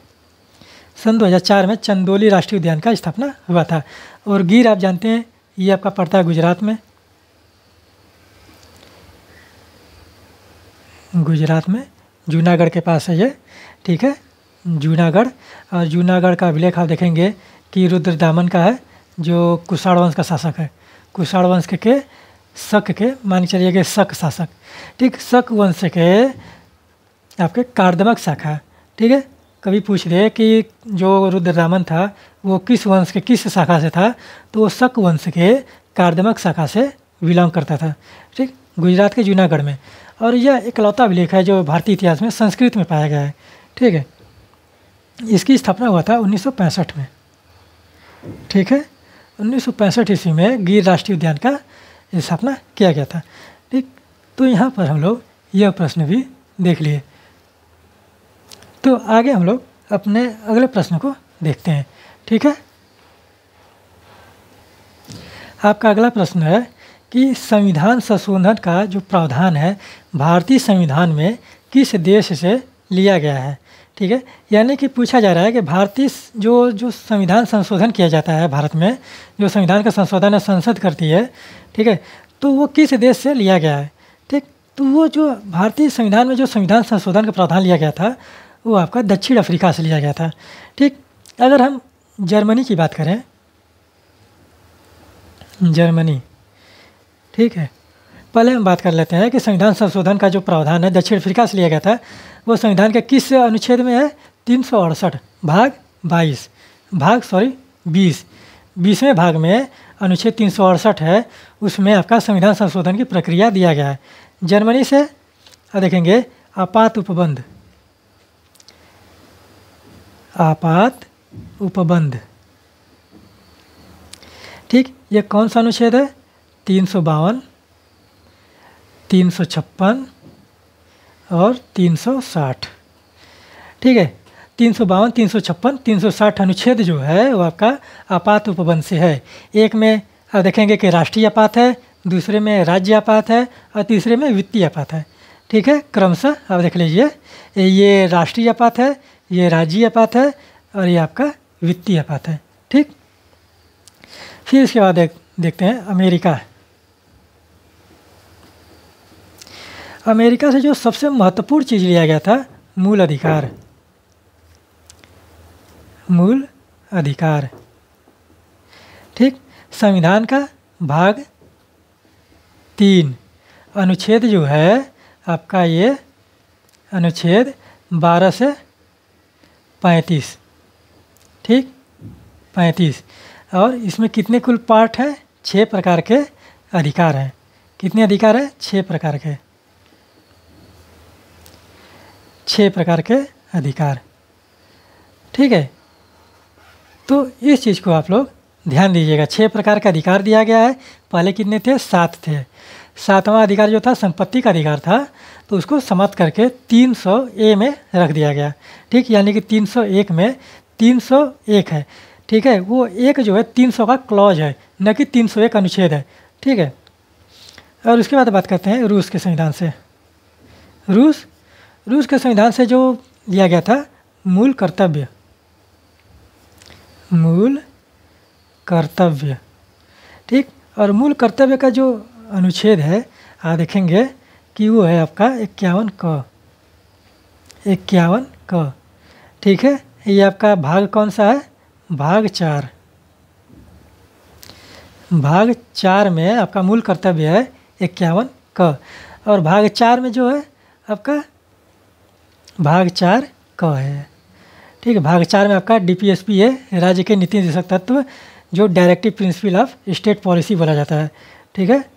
सन 2004 में चंदोली राष्ट्रीय उद्यान का स्थापना हुआ था। और गिर आप जानते हैं ये आपका पड़ता है गुजरात में। गुजरात में जूनागढ़ के पास है ये ठीक है? जूनागढ़। और जूनागढ़ का अभिलेख आप देखेंगे कि रुद्र दामन का है जो कुषाण वंश का शासक है। कुषाण वंश के, के शक के मान चलिए कि शक शासक ठीक? शक वंश के आपके कार्दमक शाखा ठीक है? कभी पूछ रहे कि जो रुद्रदामन था, वो किस वंश के किस शाखा से था? तो वो शक वंश के कार्दमक शाखा से बिलोंग करता था। ठीक? गुजरात के जूनागढ़ में। और यह इकलौता अभिलेख है जो भारतीय इतिहास में संस्कृत में पाया गया है। ठीक है? इसकी स्थापना हुआ था उन्नीस सौ पैंसठ में। ठीक है? उन्नीस सौ पैंसठ ईस्वी में गिर राष्ट्रीय उद्यान का स्थापना किया गया था। ठीक? तो यहाँ पर हम लोग यह प्रश्न भी देख लिए। तो आगे हम लोग अपने अगले प्रश्न को देखते हैं। ठीक है? आपका अगला प्रश्न है कि संविधान संशोधन का जो प्रावधान है, भारतीय संविधान में किस देश से लिया गया है? ठीक है? यानी कि पूछा जा रहा है कि भारतीय जो जो संविधान संशोधन किया जाता है भारत में, जो संविधान का संशोधन है संसद करती है, ठीक है? तो वो किस देश से लिया गया है? ठीक? तो वो जो भारतीय संविधान में जो संविधान संशोधन का प्रावधान लिया गया था वो आपका दक्षिण अफ्रीका से लिया गया था। ठीक, अगर हम जर्मनी की बात करें, जर्मनी, ठीक है, पहले हम बात कर लेते हैं कि संविधान संशोधन का जो प्रावधान है, दक्षिण अफ्रीका से लिया गया था, वो संविधान के किस अनुच्छेद में है? तीन सौ अड़सठ, भाग बाईस, भाग सॉरी बीस। बीसवें भाग में अनुच्छेद तीन सौ अड़सठ है, उसमें आपका संविधान संशोधन की प्रक्रिया दिया गया है। जर्मनी से देखेंगे, आपात उपबंध। आपात उपबंध। ठीक, ये कौन सा अनुच्छेद है? तीन सौ बावन, तीन सौ छप्पन और तीन सौ साठ। ठीक है, तीन सौ बावन, तीन सौ छप्पन, तीन सौ साठ अनुच्छेद जो है, वो आपका आपात उपबंध से है। एक में आप देखेंगे कि राष्ट्रीय आपात है, दूसरे में राज्य आपात है और तीसरे में वित्तीय आपात है। ठीक है, क्रमशः आप देख लीजिए, ये राष्ट्रीय आपात है ये राज्य आपात है और ये आपका वित्तीय आपात है, ठीक? फिर इसके बाद देख, देखते हैं अमेरिका अमेरिका से जो सबसे महत्वपूर्ण चीज़ लिया गया था, मूल अधिकार। मूल अधिकार। ठीक? संविधान का भाग तीन। अनुच्छेद जो है, आपका ये अनुच्छेद बारह से पैंतीस। ठीक? पैंतीस। और इसमें कितने कुल पार्ट हैं? छः प्रकार के अधिकार हैं। कितने अधिकार हैं? छः प्रकार के। छः प्रकार के अधिकार। ठीक है? तो इस चीज़ को आप लोग ध्यान दीजिएगा। छः प्रकार का अधिकार दिया गया है। पहले कितने थे? सात थे। सातवां अधिकार जो था, संपत्ति का अधिकार था। तो उसको समाप्त करके 300 ए में रख दिया गया। ठीक, यानी कि 301 में 301 है। ठीक है, वो एक जो है 300 का क्लॉज है, न कि 301 अनुच्छेद है। ठीक है, और उसके बाद बात करते हैं रूस के संविधान से। रूस रूस के संविधान से जो लिया गया था, मूल कर्तव्य। मूल कर्तव्य। ठीक, और मूल कर्तव्य का जो अनुच्छेद है, आप देखेंगे कि वो है आपका इक्यावन क। इक्यावन क। ठीक है? ये आपका भाग कौन सा है? भाग चार। भाग चार में आपका मूल कर्तव्य है इक्यावन क। और भाग चार में जो है आपका भाग चार क है। ठीक है? भाग चार में आपका डीपीएसपी है, राज्य के नीति निर्देशक तत्व, जो directive principle of state policy बोला जाता है। ठीक है?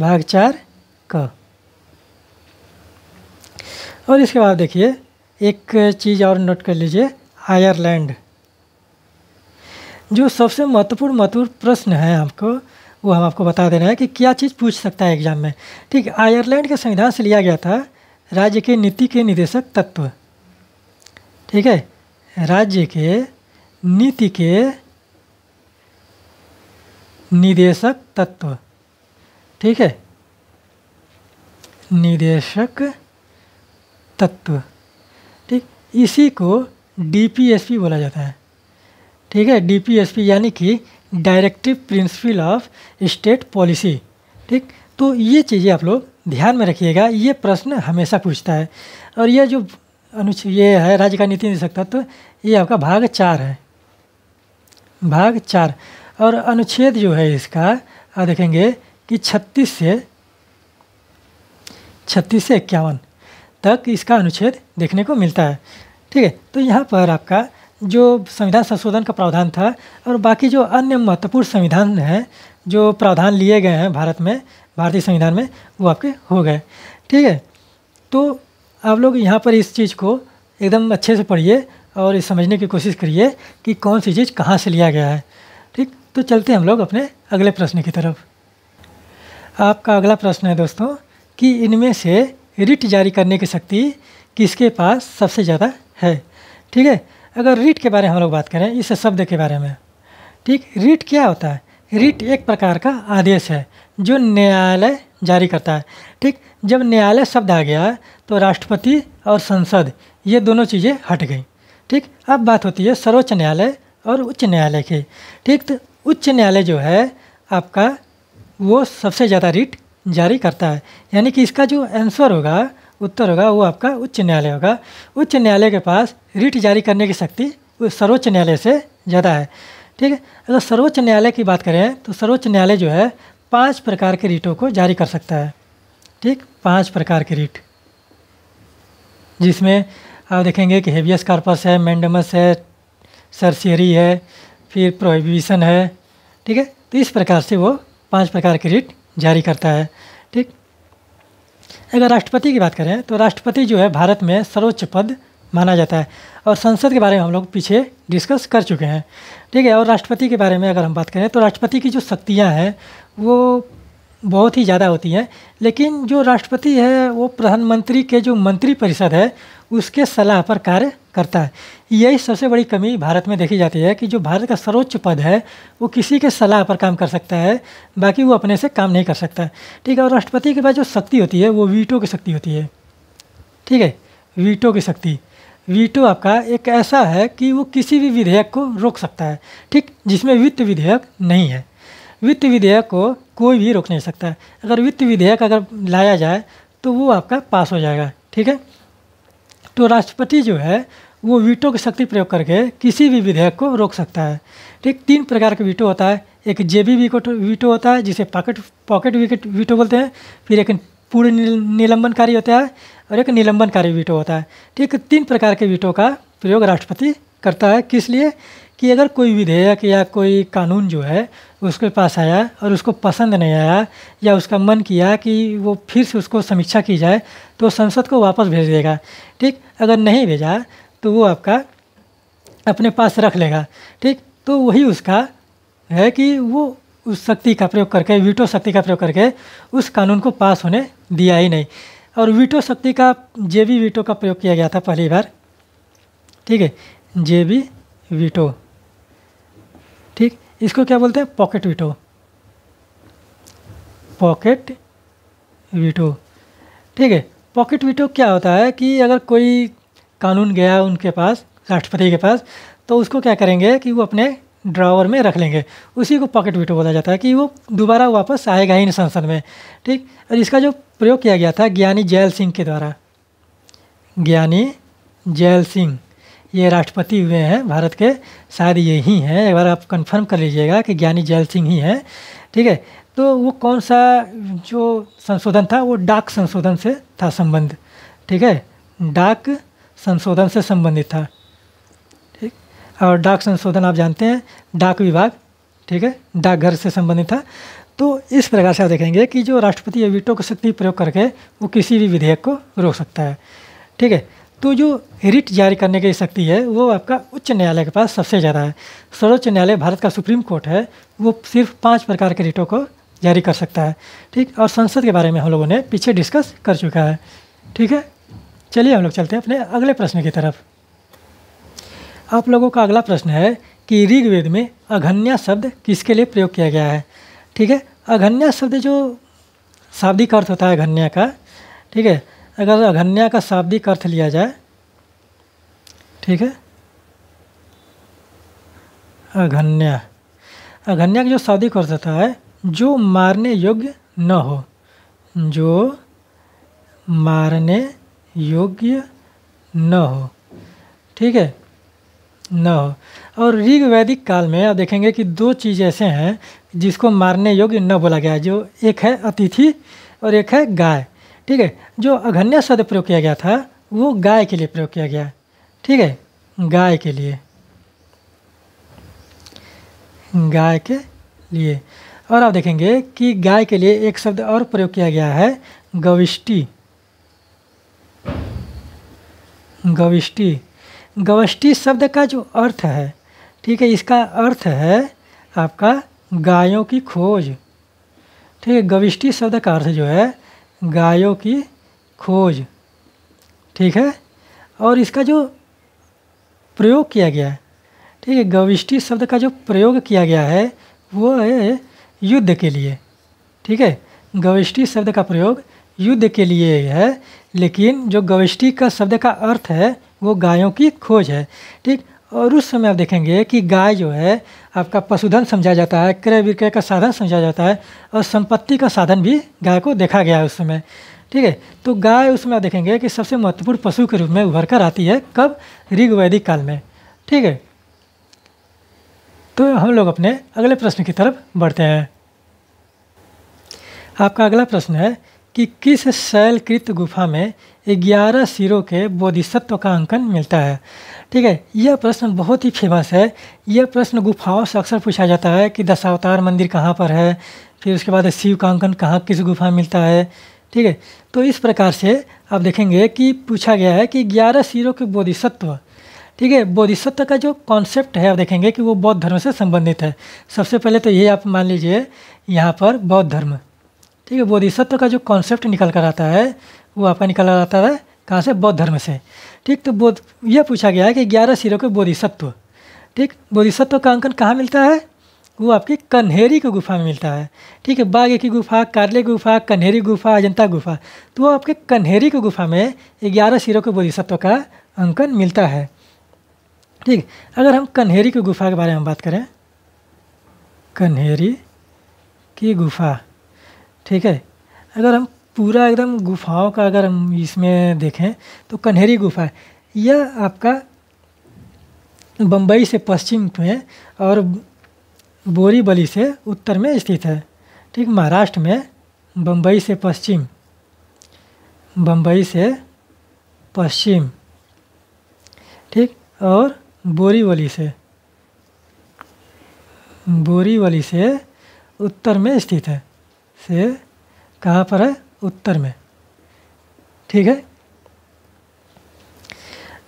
भाग चार क। और इसके बाद देखिए, एक चीज़ और नोट कर लीजिए आयरलैंड जो सबसे महत्वपूर्ण महत्वपूर्ण प्रश्न है आपको, वो हम आपको बता दे रहे हैं कि क्या चीज़ पूछ सकता है एग्ज़ाम में। ठीक आयरलैंड के संविधान से लिया गया था राज्य के नीति के निदेशक तत्व। ठीक है, राज्य के नीति के निदेशक तत्व। ठीक है, निदेशक तत्व। ठीक? इसी को डीपीएसपी बोला जाता है। ठीक है? डीपीएसपी यानी कि directive principle of state policy ठीक? तो ये चीज़ें आप लोग ध्यान में रखिएगा। ये प्रश्न हमेशा पूछता है। और ये जो अनुच्छेद ये है राज्य का नीति निदेशक तत्व तो ये आपका भाग चार है। भाग चार। और अनुच्छेद जो है इसका, आप देखेंगे कि छत्तीस से छत्तीस से इक्यावन। तक इसका अनुच्छेद देखने को मिलता है। ठीक है तो यहाँ पर आपका जो संविधान संशोधन का प्रावधान था और बाकी जो अन्य महत्वपूर्ण संविधान हैं, जो प्रावधान लिए गए हैं भारत में, भारतीय संविधान में, वो आपके हो गए। ठीक है तो आप लोग यहाँ पर इस चीज़ को एकदम अच्छे से पढ़िए और इस समझने की कोशिश करिए कि कौन सी चीज़ कहाँ से लिया गया है। ठीक तो चलते हैं हम लोग अपने अगले प्रश्न की तरफ़। आपका अगला प्रश्न है दोस्तों कि इनमें से रिट जारी करने की शक्ति किसके पास सबसे ज़्यादा है? ठीक है? अगर रिट के बारे में हम लोग बात करें, इस शब्द के बारे में। ठीक? रिट क्या होता है? रिट एक प्रकार का आदेश है जो न्यायालय जारी करता है। ठीक? जब न्यायालय शब्द आ गया तो राष्ट्रपति और संसद, ये दोनों चीज़ें हट गई। ठीक? अब बात होती है सर्वोच्च न्यायालय और उच्च न्यायालय की। ठीक? तो उच्च न्यायालय जो है, आपका वो सबसे ज़्यादा रिट जारी करता है। यानी कि इसका जो आंसर होगा, उत्तर होगा, वो आपका उच्च न्यायालय होगा। उच्च न्यायालय के पास रिट जारी करने की शक्ति सर्वोच्च न्यायालय से ज़्यादा है। ठीक है? अगर सर्वोच्च न्यायालय की बात करें तो सर्वोच्च न्यायालय जो है, पाँच प्रकार के रिटों को जारी कर सकता है। ठीक? पाँच प्रकार के रिट जिसमें आप देखेंगे कि हेवियस कार्पस है मैंडमस है सरसियरी है, फिर प्रोहिबिशन है। ठीक है? तो इस प्रकार से वो पाँच प्रकार के रिट जारी करता है। ठीक? अगर राष्ट्रपति की बात करें तो राष्ट्रपति जो है भारत में सर्वोच्च पद माना जाता है और संसद के बारे में हम लोग पीछे डिस्कस कर चुके हैं। ठीक है, और राष्ट्रपति के बारे में अगर हम बात करें तो राष्ट्रपति की जो शक्तियाँ हैं, वो बहुत ही ज़्यादा होती हैं। लेकिन जो राष्ट्रपति है, वो प्रधानमंत्री के जो मंत्री परिषद है, उसके सलाह पर कार्य करता है। यही सबसे बड़ी कमी भारत में देखी जाती है कि जो भारत का सर्वोच्च पद है, वो किसी के सलाह पर काम कर सकता है, बाकी वो अपने से काम नहीं कर सकता। ठीक है, और राष्ट्रपति के पास जो शक्ति होती है, वो वीटो की शक्ति होती है। ठीक है, वीटो की शक्ति। वीटो आपका एक ऐसा है कि वो किसी भी विधेयक को रोक सकता है। ठीक, जिसमें वित्त विधेयक नहीं है। वित्त विधेयक को कोई भी रोक नहीं सकता। अगर वित्त विधेयक अगर लाया जाए तो वो आपका पास हो जाएगा। ठीक है तो राष्ट्रपति जो है वो वीटो की शक्ति प्रयोग करके किसी भी विधेयक को रोक सकता है। ठीक, तीन प्रकार का वीटो होता है। एक जेबी वीटो होता है, जिसे पॉकेट पॉकेट विकेट वीटो बोलते हैं। फिर एक पूर्ण निलंबनकारी होता है और एक निलंबनकारी वीटो होता है। ठीक, तीन प्रकार के वीटो का प्रयोग राष्ट्रपति करता है। किस लिए? कि अगर कोई विधेयक या कोई कानून जो है, उसके पास आया और उसको पसंद नहीं आया या उसका मन किया कि वो फिर से उसको समीक्षा की जाए तो संसद को वापस भेज देगा। ठीक, अगर नहीं भेजा तो वो आपका अपने पास रख लेगा, ठीक? तो वही उसका है कि वो उस शक्ति का प्रयोग करके, वीटो शक्ति का प्रयोग करके उस कानून को पास होने दिया ही नहीं। और वीटो शक्ति का, जे बी वीटो का प्रयोग किया गया था पहली बार, ठीक है? जे बी वीटो, ठीक? इसको क्या बोलते हैं? Pocket veto. पॉकेट वीटो, ठीक है? पॉकेट वीटो क्या होता है कि अगर कोई कानून गया उनके पास, राष्ट्रपति के पास तो उसको क्या करेंगे कि वो अपने ड्रावर में रख लेंगे। उसी को पॉकेट वीटो बोला जाता है कि वो दोबारा वापस आएगा ही नहीं संसद में। ठीक? और इसका जो प्रयोग किया गया था, ज्ञानी जैल सिंह के द्वारा। ज्ञानी जैल सिंह, ये राष्ट्रपति हुए हैं भारत के, शायद ये ही हैं। एक बार आप कंफर्म कर लीजिएगा कि ज्ञानी जैल सिंह ही हैं। ठीक है? तो वो कौन सा जो संशोधन था, वो डाक संशोधन से था संबंध। ठीक है? डाक संशोधन से संबंधित था। ठीक? और डाक संशोधन आप जानते हैं, डाक विभाग, ठीक है? डाकघर से संबंधित था। तो इस प्रकार से आप देखेंगे कि जो राष्ट्रपति या वीटो का शक्ति प्रयोग करके वो किसी भी विधेयक को रोक सकता है। ठीक है? तो जो रिट जारी करने की शक्ति है, वो आपका उच्च न्यायालय के पास सबसे ज़्यादा है। सर्वोच्च न्यायालय भारत का सुप्रीम कोर्ट है, वो सिर्फ़ पाँच प्रकार के रिटों को जारी कर सकता है। ठीक? और संसद के बारे में हम लोगों ने पीछे डिस्कस कर चुका है। ठीक है? चलिए हम लोग चलते हैं अपने अगले प्रश्न की तरफ़। आप लोगों का अगला प्रश्न है कि ऋग्वेद में अघन्या शब्द किसके लिए प्रयोग किया गया है? ठीक है? अघन्या शब्द जो शाब्दिक अर्थ होता है, अघन्या का, ठीक है? अगर अघन्या का शाब्दिक अर्थ लिया जाए, ठीक है? अघन्या। अघन्या का जो शाब्दिक अर्थ होता है, जो मारने योग्य न हो, जो मारने योग्य न हो। ठीक है? न हो। और ऋग वैदिक काल में आप देखेंगे कि दो चीज़ ऐसे हैं जिसको मारने योग्य न बोला गया। जो एक है अतिथि और एक है गाय। ठीक है? जो अघन्य शब्द प्रयोग किया गया था, वो गाय के लिए प्रयोग किया गया। ठीक है? गाय के लिए। गाय के लिए। और आप देखेंगे कि गाय के लिए एक शब्द और प्रयोग किया गया है, गविष्टि। गविष्टि। गवष्टि शब्द का जो अर्थ है, ठीक है, इसका अर्थ है आपका गायों की खोज। ठीक है, गविष्टि शब्द का अर्थ जो है, गायों की खोज। ठीक है, और इसका जो प्रयोग किया गया है ठीक है, गविष्टि शब्द का जो प्रयोग किया गया है, वो है युद्ध के लिए। ठीक है, गविष्टि शब्द का प्रयोग युद्ध के लिए है, लेकिन जो गविष्टि का शब्द का अर्थ है, वो गायों की खोज है। ठीक, और उस समय आप देखेंगे कि गाय जो है, आपका पशुधन समझा जाता है, क्रय विक्रय का साधन समझा जाता है, और संपत्ति का साधन भी गाय को देखा गया है उस समय। ठीक है तो गाय उसमें आप देखेंगे कि सबसे महत्वपूर्ण पशु के रूप में उभर कर आती है, कब? ऋग वैदिक काल में। ठीक है तो हम लोग अपने अगले प्रश्न की तरफ़ बढ़ते हैं। आपका अगला प्रश्न है कि किस शैलकृत गुफा में ग्यारह सिरों के बोधिसत्व का अंकन मिलता है? ठीक है, यह प्रश्न बहुत ही फ़ेमस है। यह प्रश्न गुफाओं से अक्सर पूछा जाता है कि दशावतार मंदिर कहाँ पर है, फिर उसके बाद शिव का अंकन कहाँ, किस गुफा में मिलता है। ठीक है तो इस प्रकार से आप देखेंगे कि पूछा गया है कि ग्यारह सिरों के बोधिसत्व। ठीक है, बोधिसत्व का जो कॉन्सेप्ट है, आप देखेंगे कि वो बौद्ध धर्म से संबंधित है। सबसे पहले तो ये आप मान लीजिए, यहाँ पर बौद्ध धर्म। ठीक है बोधिसत्व का जो कॉन्सेप्ट निकल कर आता है, वो आपका निकल कर आता है कहाँ से? बौद्ध धर्म से। ठीक तो बोध, यह पूछा गया है कि ग्यारह सिरों के बोधिसत्व। ठीक, बोधिसत्व का अंकन कहाँ मिलता है? वो आपकी कन्हेरी की गुफा में मिलता है। ठीक है, बाघ की गुफा कारले गुफा, कन्हेरी गुफा, अजंता गुफा। तो वो आपके कन्हेरी की गुफा में ग्यारह सिरों के बोधिसत्व का अंकन मिलता है। ठीक, अगर हम कन्हेरी की गुफा के बारे में बात करें, कन्हेरी की गुफा। ठीक है? अगर हम पूरा एकदम गुफाओं का अगर हम इसमें देखें तो कन्हेरी गुफा है। यह आपका बम्बई से पश्चिम में और बोरीबली से उत्तर में स्थित है। ठीक महाराष्ट्र में बम्बई से पश्चिम। बम्बई से पश्चिम। ठीक और बोरीवली से। बोरीवली से उत्तर में स्थित है। से कहाँ पर है? उत्तर में। ठीक है?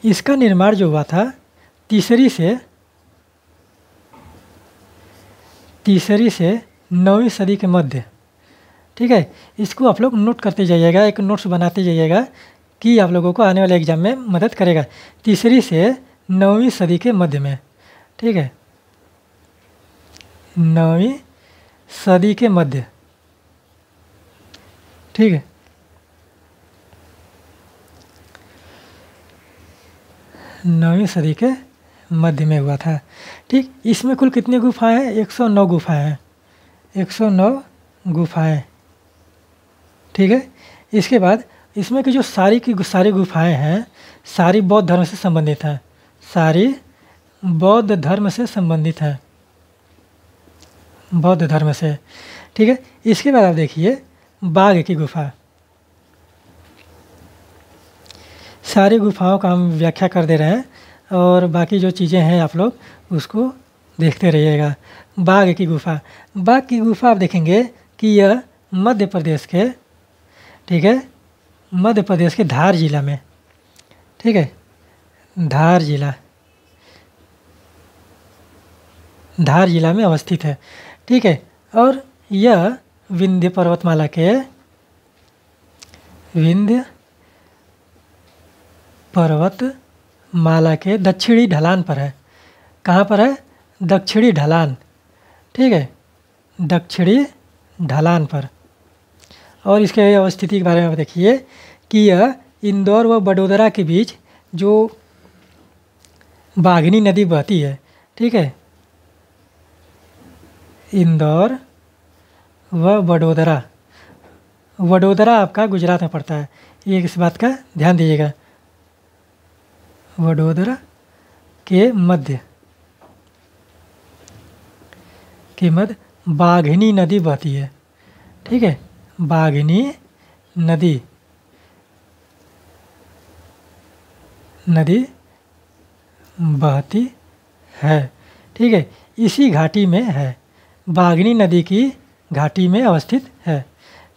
इसका निर्माण जो हुआ था, तीसरी से तीसरी से नौवीं सदी के मध्य। ठीक है? इसको आप लोग नोट करते जाइएगा, एक नोट्स बनाते जाइएगा कि आप लोगों को आने वाले एग्ज़ाम में मदद करेगा। तीसरी से नौवीं सदी के मध्य में। ठीक है? नौवीं सदी के मध्य। ठीक है। नौवीं सदी के मध्य में हुआ था। ठीक, इसमें कुल कितनी गुफाएँ हैं? 109 गुफाएँ हैं। 109 गुफाएँ ठीक है? इसके बाद इसमें की जो सारी की सारी गुफाएँ हैं, सारी बौद्ध धर्म से संबंधित हैं। सारी बौद्ध धर्म से संबंधित हैं। बौद्ध धर्म से। ठीक है? इसके बाद आप देखिए बाघ की गुफा। सारी गुफाओं का हम व्याख्या कर दे रहे हैं और बाकी जो चीज़ें हैं आप लोग, उसको देखते रहिएगा। बाघ की गुफा। बाघ की गुफा आप देखेंगे कि यह मध्य प्रदेश के, ठीक है, मध्य प्रदेश के धार जिला में। ठीक है, धार जिला। धार जिला में अवस्थित है। ठीक है, और यह विंध्य पर्वतमाला के विंध्य पर्वत माला के दक्षिणी ढलान पर है। कहाँ पर है? दक्षिणी ढलान। ठीक है? दक्षिणी ढलान पर। और इसके अवस्थिति के बारे में देखिए कि यह इंदौर व बडोदरा के बीच जो बाघनी नदी बहती है, ठीक है? इंदौर व वडोदरा। वडोदरा आपका गुजरात में पड़ता है। ये इस बात का? ध्यान दीजिएगा। वडोदरा के मध्य। के मध्य। बाघनी नदी बहती है। ठीक है? बाघनी नदी। नदी बहती है। ठीक है? इसी घाटी में है। बाघनी नदी की घाटी में अवस्थित है।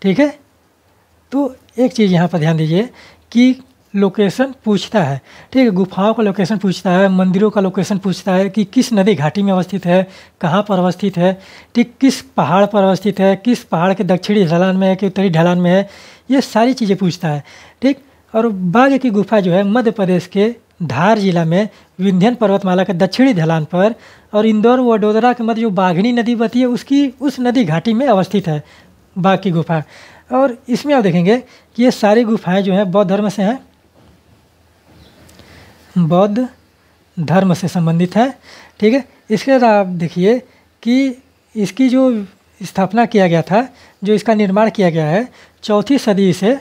ठीक है? तो एक चीज़ यहाँ पर ध्यान दीजिए कि लोकेशन पूछता है। ठीक है? गुफाओं का लोकेशन पूछता है, मंदिरों का लोकेशन पूछता है कि किस नदी घाटी में अवस्थित है, कहाँ पर अवस्थित है, ठीक, किस पहाड़ पर अवस्थित है, किस पहाड़ के दक्षिणी ढलान में है कि उत्तरी ढलान में है, ये सारी चीज़ें पूछता है। ठीक? और बाघ की गुफा जो है मध्य प्रदेश के धार जिला में विंध्यन पर्वतमाला के दक्षिणी ढलान पर और इंदौर व वडोदरा के मध्य जो बाघनी नदी बहती है, उसकी, उस नदी घाटी में अवस्थित है बाघ की गुफा। और इसमें आप देखेंगे कि ये सारी गुफाएँ जो हैं, बौद्ध धर्म से हैं। बौद्ध धर्म से संबंधित है, ठीक है? इसके बाद आप देखिए कि इसकी जो स्थापना किया गया था, जो इसका निर्माण किया गया है, चौथी सदी से,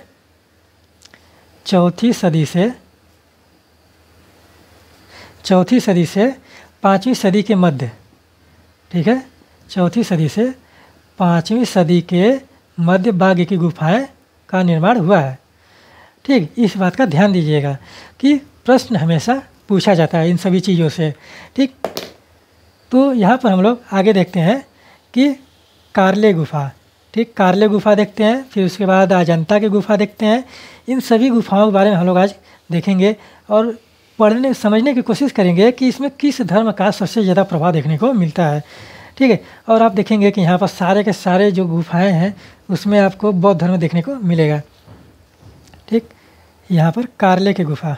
चौथी सदी से चौथी सदी से पाँचवीं सदी के मध्य। ठीक है? चौथी सदी से पाँचवीं सदी के मध्य बाघ की गुफाएँ का निर्माण हुआ है। ठीक, इस बात का ध्यान दीजिएगा कि प्रश्न हमेशा पूछा जाता है इन सभी चीज़ों से। ठीक तो यहाँ पर हम लोग आगे देखते हैं कि कारले गुफा, ठीक, कारले गुफा देखते हैं, फिर उसके बाद अजंता की गुफा देखते हैं। इन सभी गुफाओं के बारे में हम लोग आज देखेंगे और पढ़ने, समझने की कोशिश करेंगे कि इसमें किस धर्म का सबसे ज़्यादा प्रभाव देखने को मिलता है। ठीक है? और आप देखेंगे कि यहाँ पर सारे के सारे जो गुफाएँ हैं, उसमें आपको बौद्ध धर्म देखने को मिलेगा। ठीक? यहाँ पर कारले की गुफा।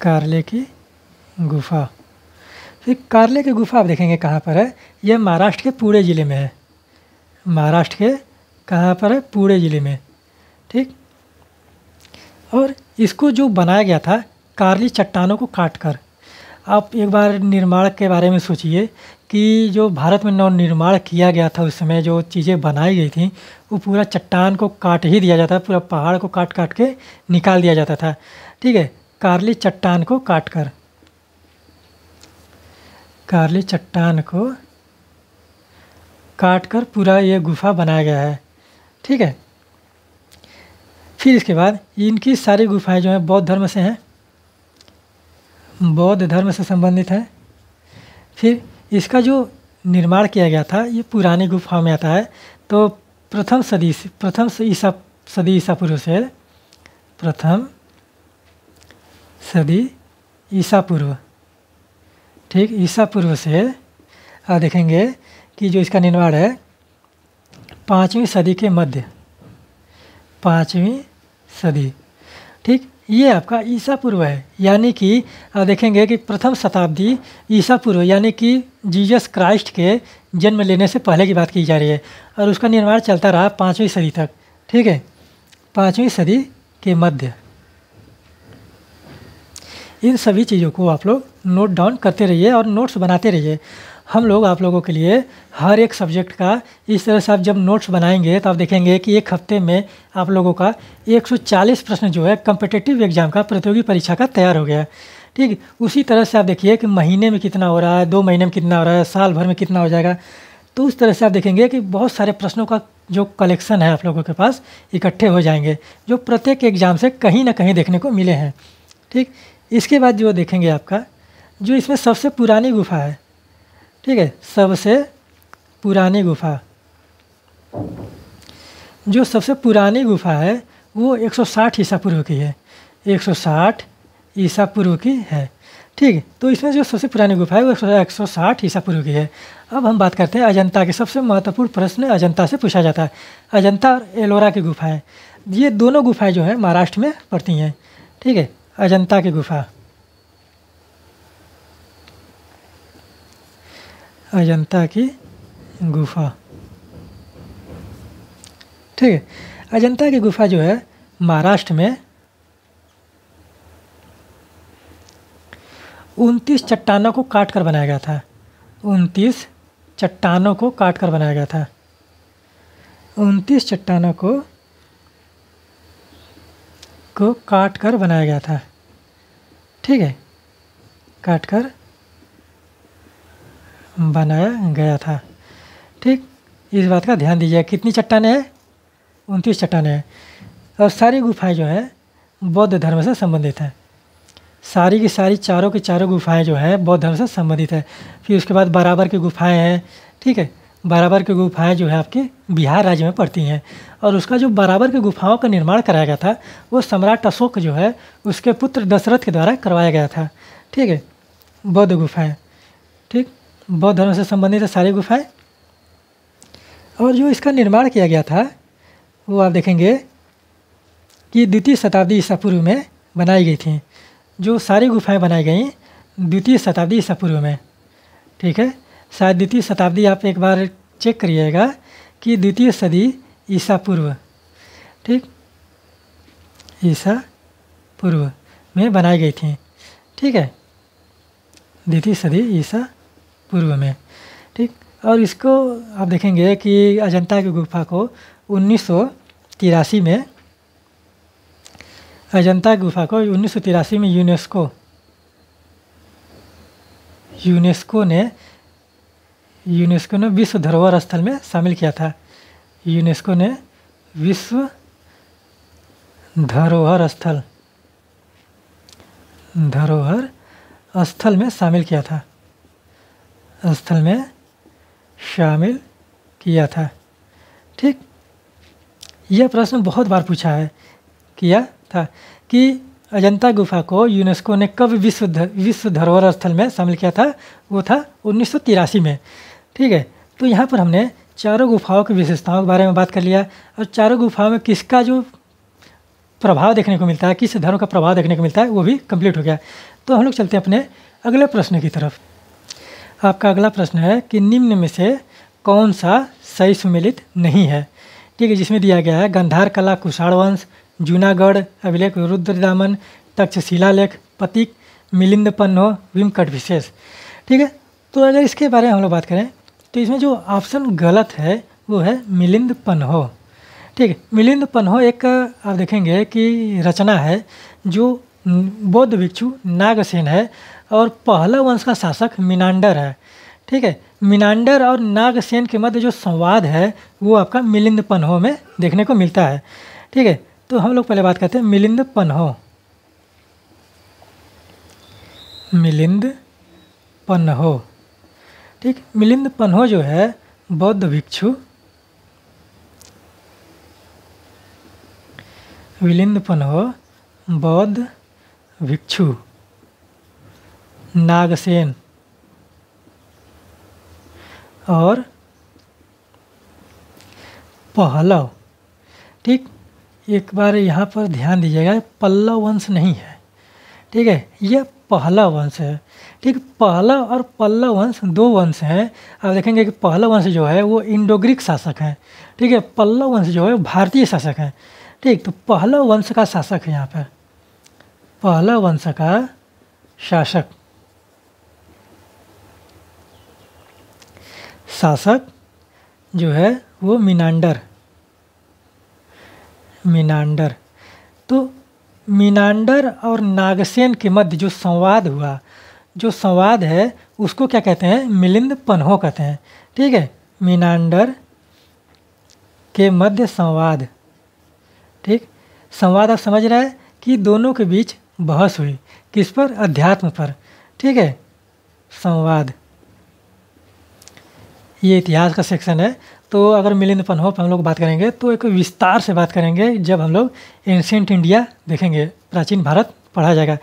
कारले की गुफा। फिर कारले की गुफा आप देखेंगे कहाँ पर है? यह महाराष्ट्र के पूरे ज़िले में है। महाराष्ट्र के कहाँ पर है? पूरे ज़िले में। ठीक? और इसको जो बनाया गया था, कारली चट्टानों को काट कर आप एक बार निर्माण के बारे में सोचिए कि जो भारत में नव निर्माण किया गया था, उस समय जो चीज़ें बनाई गई थी, वो पूरा चट्टान को काट ही दिया जाता पूरा पहाड़ को काट काट के निकाल दिया जाता था। ठीक है, कारली चट्टान को काट कर कारली चट्टान को काट कर पूरा ये गुफा बनाया गया है। ठीक है फिर इसके बाद इनकी सारी गुफाएँ जो हैं, बौद्ध धर्म से हैं। बौद्ध धर्म से संबंधित है। फिर इसका जो निर्माण किया गया था, ये पुरानी गुफा में आता है। तो प्रथम सदी से, प्रथम ईसा, सदी ईसा पूर्व से, प्रथम सदी ईसा पूर्व। ठीक, ईसा पूर्व से आप देखेंगे कि जो इसका निर्माण है, पाँचवीं सदी के मध्य, पाँचवीं सदी। ठीक, ये आपका ईसा पूर्व है, यानी कि देखेंगे कि प्रथम शताब्दी ईसा पूर्व, यानी कि जीसस क्राइस्ट के जन्म लेने से पहले की बात की जा रही है, और उसका निर्माण चलता रहा पाँचवीं सदी तक। ठीक है, पाँचवीं सदी के मध्य। इन सभी चीज़ों को आप लोग नोट डाउन करते रहिए और नोट्स बनाते रहिए। हम लोग आप लोगों के लिए हर एक सब्जेक्ट का, इस तरह से आप जब नोट्स बनाएँगे तो आप देखेंगे कि एक हफ़्ते में आप लोगों का 140 प्रश्न जो है कम्पिटेटिव एग्ज़ाम का प्रतियोगी परीक्षा का तैयार हो गया ठीक, उसी तरह से आप देखिए कि महीने में कितना हो रहा है, दो महीने में कितना हो रहा है, साल भर में कितना हो जाएगा। तो उस तरह से आप देखेंगे कि बहुत सारे प्रश्नों का जो कलेक्शन है आप लोगों के पास इकट्ठे हो जाएँगे, जो प्रत्येक एग्ज़ाम से कहीं ना कहीं देखने को मिले हैं। ठीक, इसके बाद जो देखेंगे आपका, जो इसमें सबसे पुरानी गुफा है ठीक है, सबसे पुरानी गुफा। जो सबसे पुरानी गुफा है, वो 160 ईसा पूर्व की है। 160 ईसा पूर्व की है। ठीक तो इसमें जो सबसे पुरानी गुफा है, वो एक सौ साठ ईसा पूर्व की है। अब हम बात करते हैं अजंता के। सबसे महत्वपूर्ण प्रश्न अजंता से पूछा जाता है। अजंता और एलोरा की गुफाएँ ये दोनों गुफाएँ जो हैं महाराष्ट्र में पड़ती हैं। ठीक है, अजंता की गुफा। अजंता की गुफा। ठीक है अजंता की गुफा जो है, महाराष्ट्र में उनतीस चट्टानों को काट कर बनाया गया था। उनतीस चट्टानों को काट कर बनाया गया था। उनतीस चट्टानों को को काट कर बनाया गया था। ठीक है काट कर बनाया गया था। ठीक, इस बात का ध्यान दीजिए, कितनी चट्टानें हैं? उनतीस चट्टानें हैं। और सारी गुफाएँ जो हैं, बौद्ध धर्म से संबंधित हैं। सारी की सारी, चारों की चारों गुफाएँ जो हैं, बौद्ध धर्म से संबंधित है। फिर उसके बाद बराबर की गुफाएँ हैं, ठीक है? बराबर की गुफाएँ जो है, आपके बिहार राज्य में पड़ती हैं। और उसका जो बराबर की गुफाओं का निर्माण कराया गया था, वो सम्राट अशोक जो है, उसके पुत्र दशरथ के द्वारा करवाया गया था। ठीक है? बौद्ध गुफाएँ, ठीक? बौद्ध धर्म से संबंधित है, सारी गुफाएँ। और जो इसका निर्माण किया गया था, वो आप देखेंगे कि द्वितीय शताब्दी ईसा पूर्व में बनाई गई थी। जो सारी गुफाएँ बनाई गई, द्वितीय शताब्दी ईसा पूर्व में। ठीक है? शायद द्वितीय शताब्दी आप एक बार चेक करिएगा कि द्वितीय सदी ईसा पूर्व। ठीक? ईसा पूर्व में बनाई गई थी। ठीक है? द्वितीय सदी ईसा पूर्व में। ठीक? और इसको आप देखेंगे कि अजंता की गुफा को उन्नीस सौ तिरासी में अजंता गुफा को उन्नीस सौ तिरासी में यूनेस्को यूनेस्को ने यूनेस्को ने विश्व धरोहर स्थल में शामिल किया था। यूनेस्को ने विश्व धरोहर स्थल धरोहर स्थल में शामिल किया था। स्थल में शामिल किया था। ठीक, यह प्रश्न बहुत बार पूछा है, किया था कि अजंता गुफा को यूनेस्को ने कब विश्व विश्व धरोहर स्थल में शामिल किया था? वो था उन्नीस सौ तिरासी में। ठीक है तो यहाँ पर हमने चारों गुफाओं की विशेषताओं के बारे में बात कर लिया। और चारों गुफाओं में किसका जो प्रभाव देखने को मिलता है, किस धर्म का प्रभाव देखने को मिलता है, वो भी कंप्लीट हो गया। तो हम लोग चलते हैं अपने अगले प्रश्न की तरफ़। आपका अगला प्रश्न है कि निम्न में से कौन सा सही सुमिलित नहीं है? ठीक है, जिसमें दिया गया है, गंधार कला, कुषाण वंश, जूनागढ़, अभिलेख, रुद्रदामन तक्षशिला लेख पतिक, मिलिंद पन्नो, विमकट विशेष। ठीक है तो अगर इसके बारे में हम लोग बात करें तो इसमें जो ऑप्शन गलत है, वो है मिलिंद पन्हो। ठीक है, मिलिंद पन्हो एक, आप देखेंगे कि रचना है जो बौद्ध भिक्षु नागसेन है और पहला वंश का शासक मिनांडर है, ठीक है? मिनांडर और नागसेन के मध्य जो संवाद है, वो आपका मिलिंद पन्हो में देखने को मिलता है, ठीक है? तो हम लोग पहले बात करते हैं मिलिंद पन्हो मिलिंद पन्हो ठीक? मिलिंद पन्हो जो है, बौद्ध भिक्षु। मिलिंद पन्हो बौद्ध भिक्षु। नागसेन। और पहलव। ठीक, एक बार यहाँ पर ध्यान दीजिएगा पल्लव वंश नहीं है। ठीक है यह पहला वंश है। ठीक पहला और पल्लव वंश दो वंश हैं। आप देखेंगे कि पहला वंश जो है, वो इंडोग्रिक शासक है। ठीक है पल्लव वंश जो है भारतीय शासक है। ठीक तो पहला वंश का शासक है यहाँ पर। पहला वंश का शासक। शासक जो है वो मिनांडर। मिनांडर। तो मिनांडर और नागसेन के मध्य जो संवाद हुआ, जो संवाद है, उसको क्या कहते हैं? मिलिंद पन्हो कहते हैं। ठीक है? मिनांडर के मध्य संवाद। ठीक? संवाद आप समझ रहे हैं कि दोनों के बीच बहस हुई। किस पर? अध्यात्म पर। ठीक है? संवाद। ये इतिहास का सेक्शन है। तो अगर मिलिंद पन्हो पर हम लोग बात करेंगे तो एक विस्तार से बात करेंगे जब हम लोग एंशियंट इंडिया देखेंगे। प्राचीन भारत पढ़ा जाएगा।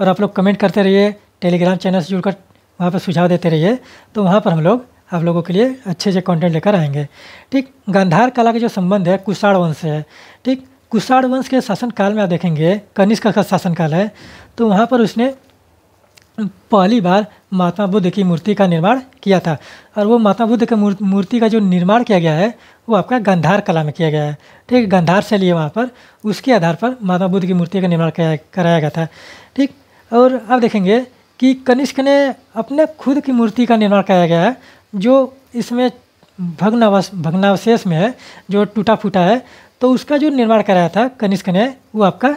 और आप लोग कमेंट करते रहिए टेलीग्राम चैनल से जुड़कर वहाँ पर सुझाव देते रहिए तो वहाँ पर हम लोग आप लोगों के लिए अच्छे अच्छे कंटेंट लेकर आएँगे। ठीक, गांधार कला का जो संबंध है, कुषाण वंश से है। ठीक, कुषाण वंश के शासनकाल में आप देखेंगे, कनिष्क का शासनकाल है। तो वहाँ पर उसने पहली बार महात्मा बुद्ध की मूर्ति का निर्माण किया था और वो महात्मा बुद्ध के मूर्ति का जो निर्माण किया गया है, वो आपका गंधार कला में किया गया है। ठीक, गंधार से लिए वहाँ पर, उसके आधार पर महात्मा बुद्ध की मूर्ति का निर्माण कराया गया था। ठीक, और अब देखेंगे कि कनिष्क ने अपने खुद की मूर्ति का निर्माण कराया गया है, जो इसमें भग्नावश, भग्नावशेष में है, जो टूटा फूटा है तो उसका जो निर्माण कराया था कनिष्क ने, वो आपका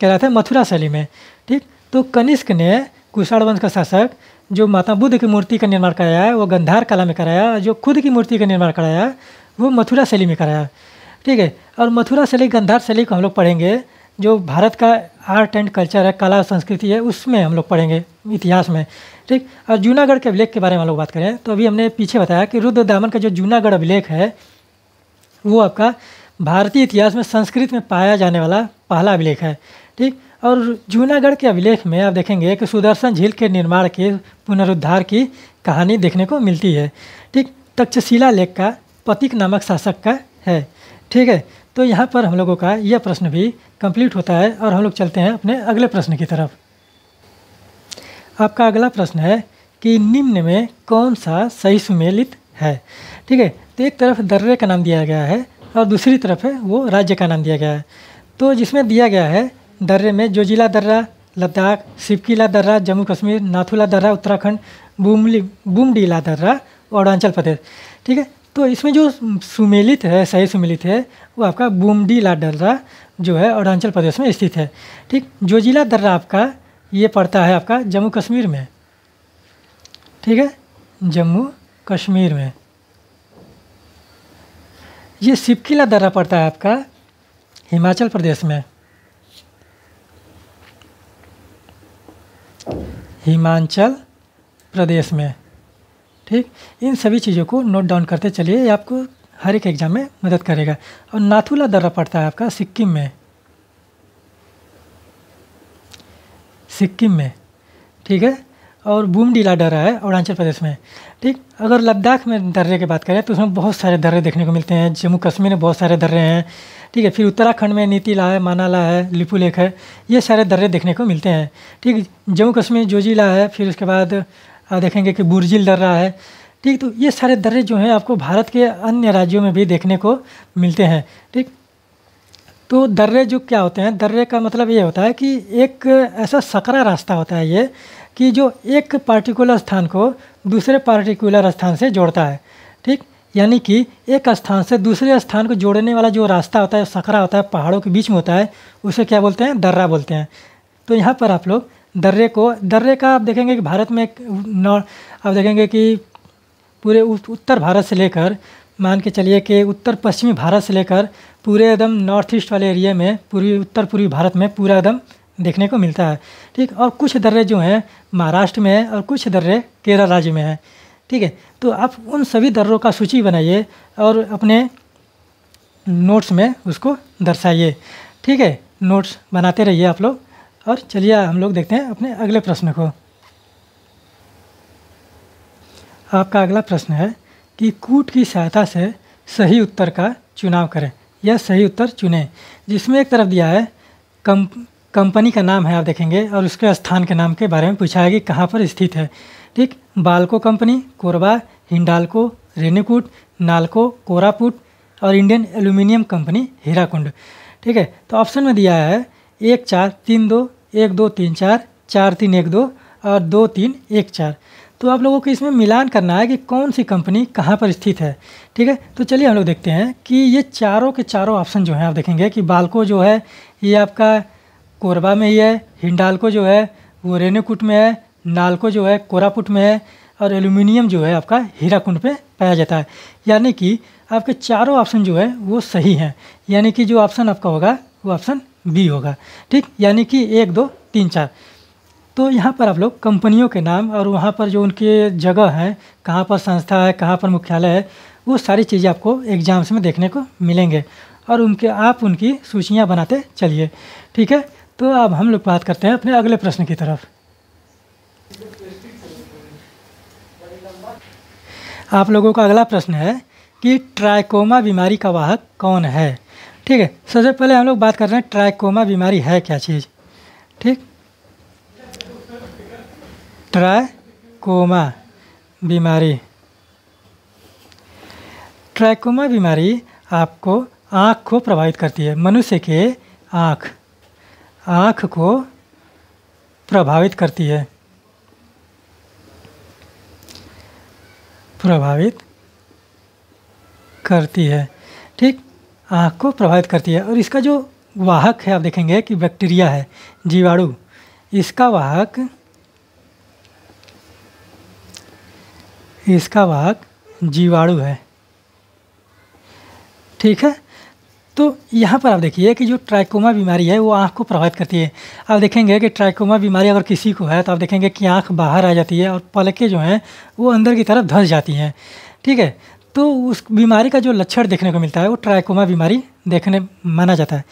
कह रहा था मथुरा शैली में। ठीक तो कनिष्क ने कुषाण वंश का शासक, जो माता बुद्ध की मूर्ति का निर्माण कराया, वो गंधार कला में कराया, जो खुद की मूर्ति का निर्माण कराया, वो मथुरा शैली में कराया। ठीक है? और मथुरा शैली, गंधार शैली को हम लोग पढ़ेंगे, जो भारत का आर्ट एंड कल्चर है, कला संस्कृति है, उसमें हम लोग पढ़ेंगे, इतिहास में। ठीक? और जूनागढ़ के अभिलेख के बारे में हम लोग बात करें तो अभी हमने पीछे बताया कि रुद्र दामन का जो जूनागढ़ अभिलेख है, वो आपका भारतीय इतिहास में संस्कृत में पाया जाने वाला पहला अभिलेख है। ठीक? और जूनागढ़ के अभिलेख में आप देखेंगे कि सुदर्शन झील के निर्माण के पुनरुद्धार की कहानी देखने को मिलती है। ठीक, तक्षशिला लेख का पतिक नामक शासक का है। ठीक है तो यहाँ पर हम लोगों का यह प्रश्न भी कंप्लीट होता है और हम लोग चलते हैं अपने अगले प्रश्न की तरफ़। आपका अगला प्रश्न है कि निम्न में कौन सा सही सुमेलित है? ठीक है तो एक तरफ़ दर्रे का नाम दिया गया है और दूसरी तरफ़ है वो राज्य का नाम दिया गया है। तो जिसमें दिया गया है दर्रे में जोजिला दर्रा, लद्दाख सिपकीला दर्रा, जम्मू कश्मीर, नाथुला दर्रा, उत्तराखंड, बूमली, बूमडीला दर्रा अरुणाचल प्रदेश। ठीक है? तो इसमें जो सुमेलित है, सही सुमेलित है, वो आपका बूमडीला दर्रा जो है अरुणाचल प्रदेश में स्थित है। ठीक? जोजिला दर्रा आपका, ये पड़ता है आपका जम्मू कश्मीर में। ठीक है? जम्मू कश्मीर में। ये सिपकीला दर्रा पड़ता है आपका हिमाचल प्रदेश में। हिमाचल प्रदेश में। ठीक? इन सभी चीज़ों को नोट डाउन करते चलिए, ये आपको हर एक एग्ज़ाम में मदद करेगा। और नाथुला दर्रा पड़ता है आपका सिक्किम में। सिक्किम में। ठीक है? और बूमडीला दर्रा है अरुणाचल प्रदेश में। ठीक? अगर लद्दाख में दर्रे की बात करें तो उसमें बहुत सारे दर्रे देखने को मिलते हैं। जम्मू कश्मीर में बहुत सारे दर्रे हैं। ठीक है, फिर उत्तराखंड में नीतीला है मानाला है, लिपू लेक है, ये सारे दर्रे देखने को मिलते हैं। ठीक, जम्मू कश्मीर जोजिला है, फिर उसके बाद देखेंगे कि बुरजिल दर्रा है। ठीक तो ये सारे दर्रे जो हैं आपको भारत के अन्य राज्यों में भी देखने को मिलते हैं। ठीक तो दर्रे जो क्या होते हैं? दर्रे का मतलब ये होता है कि एक ऐसा सकरा रास्ता होता है ये, कि जो एक पार्टिकुलर स्थान को दूसरे पार्टिकुलर स्थान से जोड़ता है। ठीक यानी कि एक स्थान से दूसरे स्थान को जोड़ने वाला जो रास्ता होता है सकरा होता है, पहाड़ों के बीच में होता है, उसे क्या बोलते हैं? दर्रा बोलते हैं। तो यहाँ पर आप लोग दर्रे को, दर्रे का आप देखेंगे कि भारत में आप देखेंगे कि पूरे उत्तर भारत से लेकर, मान के चलिए कि उत्तर पश्चिमी भारत से लेकर पूरे एकदम नॉर्थ ईस्ट वाले एरिया में, पूरी उत्तर पूर्वी भारत में पूरा एकदम देखने को मिलता है। ठीक? और कुछ दर्रे जो हैं, महाराष्ट्र में है और कुछ दर्रे केरल राज्य में है। ठीक है? तो आप उन सभी दर्रों का सूची बनाइए और अपने नोट्स में उसको दर्शाइए। ठीक है? नोट्स बनाते रहिए आप लोग और चलिए हम लोग देखते हैं अपने अगले प्रश्न को। आपका अगला प्रश्न है कि कूट की सहायता से सही उत्तर का चुनाव करें या सही उत्तर चुनें, जिसमें एक तरफ़ दिया है, कम, कंपनी का नाम है, आप देखेंगे, और उसके स्थान के नाम के बारे में पूछा है कि कहाँ पर स्थित है। ठीक बालको कंपनी, कोरबा, हिंडालको रेनीकूट नालको, कोरापुट और इंडियन एल्यूमिनियम कंपनी, हीराकुंड। ठीक है तो ऑप्शन में दिया है, एक चार तीन दो, एक दो तीन चार चार तीन एक दो और दो तीन एक चार। तो आप लोगों को इसमें मिलान करना है कि कौन सी कंपनी कहाँ पर स्थित है। ठीक है तो चलिए हम लोग देखते हैं कि ये चारों के चारों ऑप्शन जो हैं, आप देखेंगे कि बालको जो है, ये आपका कोरबा में ही है, हिंडालको जो है, वो रेणुकूट में है नालको जो है, कोरापुट में है और एल्यूमिनियम जो है आपका हीराकुंड पे पाया जाता है। यानी कि आपके चारों ऑप्शन जो है, वो सही हैं। यानी कि जो ऑप्शन आपका होगा, वो ऑप्शन बी होगा। ठीक? यानी कि एक, दो, तीन, चार। तो यहाँ पर आप लोग कंपनियों के नाम और वहाँ पर जो उनके जगह हैं, कहाँ पर संस्था है, कहाँ पर मुख्यालय है, वो सारी चीज़ें आपको एग्ज़ाम्स में देखने को मिलेंगे और उनके, आप उनकी सूचियाँ बनाते चलिए। ठीक है? तो अब हम लोग बात करते हैं अपने अगले प्रश्न की तरफ़। आप लोगों का अगला प्रश्न है कि ट्राइकोमा बीमारी का वाहक कौन है? ठीक है, सबसे पहले हम लोग बात कर रहे हैं ट्राइकोमा बीमारी है क्या चीज़? ठीक? ट्राइकोमा बीमारी। ट्राइकोमा बीमारी आपको आँख को प्रभावित करती है, मनुष्य के आँख। आँख को प्रभावित करती है। प्रभावित करती है। ठीक? आँख को प्रभावित करती है। और इसका जो वाहक है, आप देखेंगे कि बैक्टीरिया है, जीवाणु। इसका वाहक इसका वाहक जीवाणु है। ठीक है? तो यहाँ पर आप देखिए कि जो ट्राइकोमा बीमारी है, वो आँख को प्रभावित करती है। आप देखेंगे कि ट्राइकोमा बीमारी अगर किसी को है तो आप देखेंगे कि आँख बाहर आ जाती है और पलकें जो हैं, वो अंदर की तरफ़ धंस जाती हैं। ठीक है? तो उस बीमारी का जो लक्षण देखने को मिलता है, वो ट्राइकोमा बीमारी देखने माना जाता है।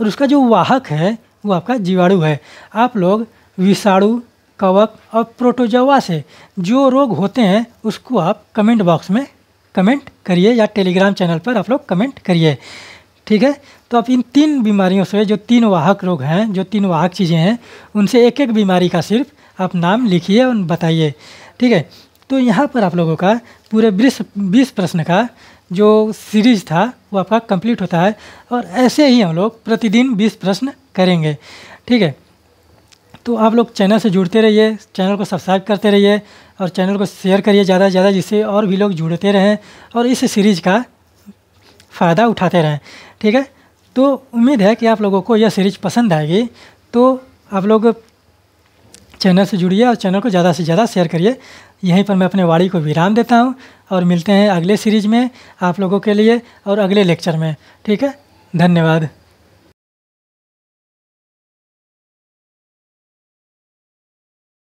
और उसका जो वाहक है, वो आपका जीवाणु है। आप लोग विषाणु, कवक और प्रोटोजोआ से जो रोग होते हैं, उसको आप कमेंट बॉक्स में कमेंट करिए या टेलीग्राम चैनल पर आप लोग कमेंट करिए। ठीक है? तो आप इन तीन बीमारियों से जो तीन वाहक रोग हैं, जो तीन वाहक चीज़ें हैं, उनसे एक एक बीमारी का सिर्फ़ आप नाम लिखिए और बताइए। ठीक है? तो यहाँ पर आप लोगों का पूरे बीस बीस प्रश्न का जो सीरीज़ था, वो आपका कंप्लीट होता है और ऐसे ही हम लोग प्रतिदिन बीस प्रश्न करेंगे। ठीक है? तो आप लोग चैनल से जुड़ते रहिए, चैनल को सब्सक्राइब करते रहिए और चैनल को शेयर करिए ज़्यादा से ज़्यादा, जिससे और भी लोग जुड़ते रहें और इस सीरीज़ का फ़ायदा उठाते रहें। ठीक है? तो उम्मीद है कि आप लोगों को यह सीरीज़ पसंद आएगी। तो आप लोग चैनल से जुड़िए और चैनल को ज़्यादा से ज़्यादा शेयर करिए। यहीं पर मैं अपने वाड़ी को विराम देता हूँ और मिलते हैं अगले सीरीज़ में आप लोगों के लिए और अगले लेक्चर में। ठीक है? धन्यवाद।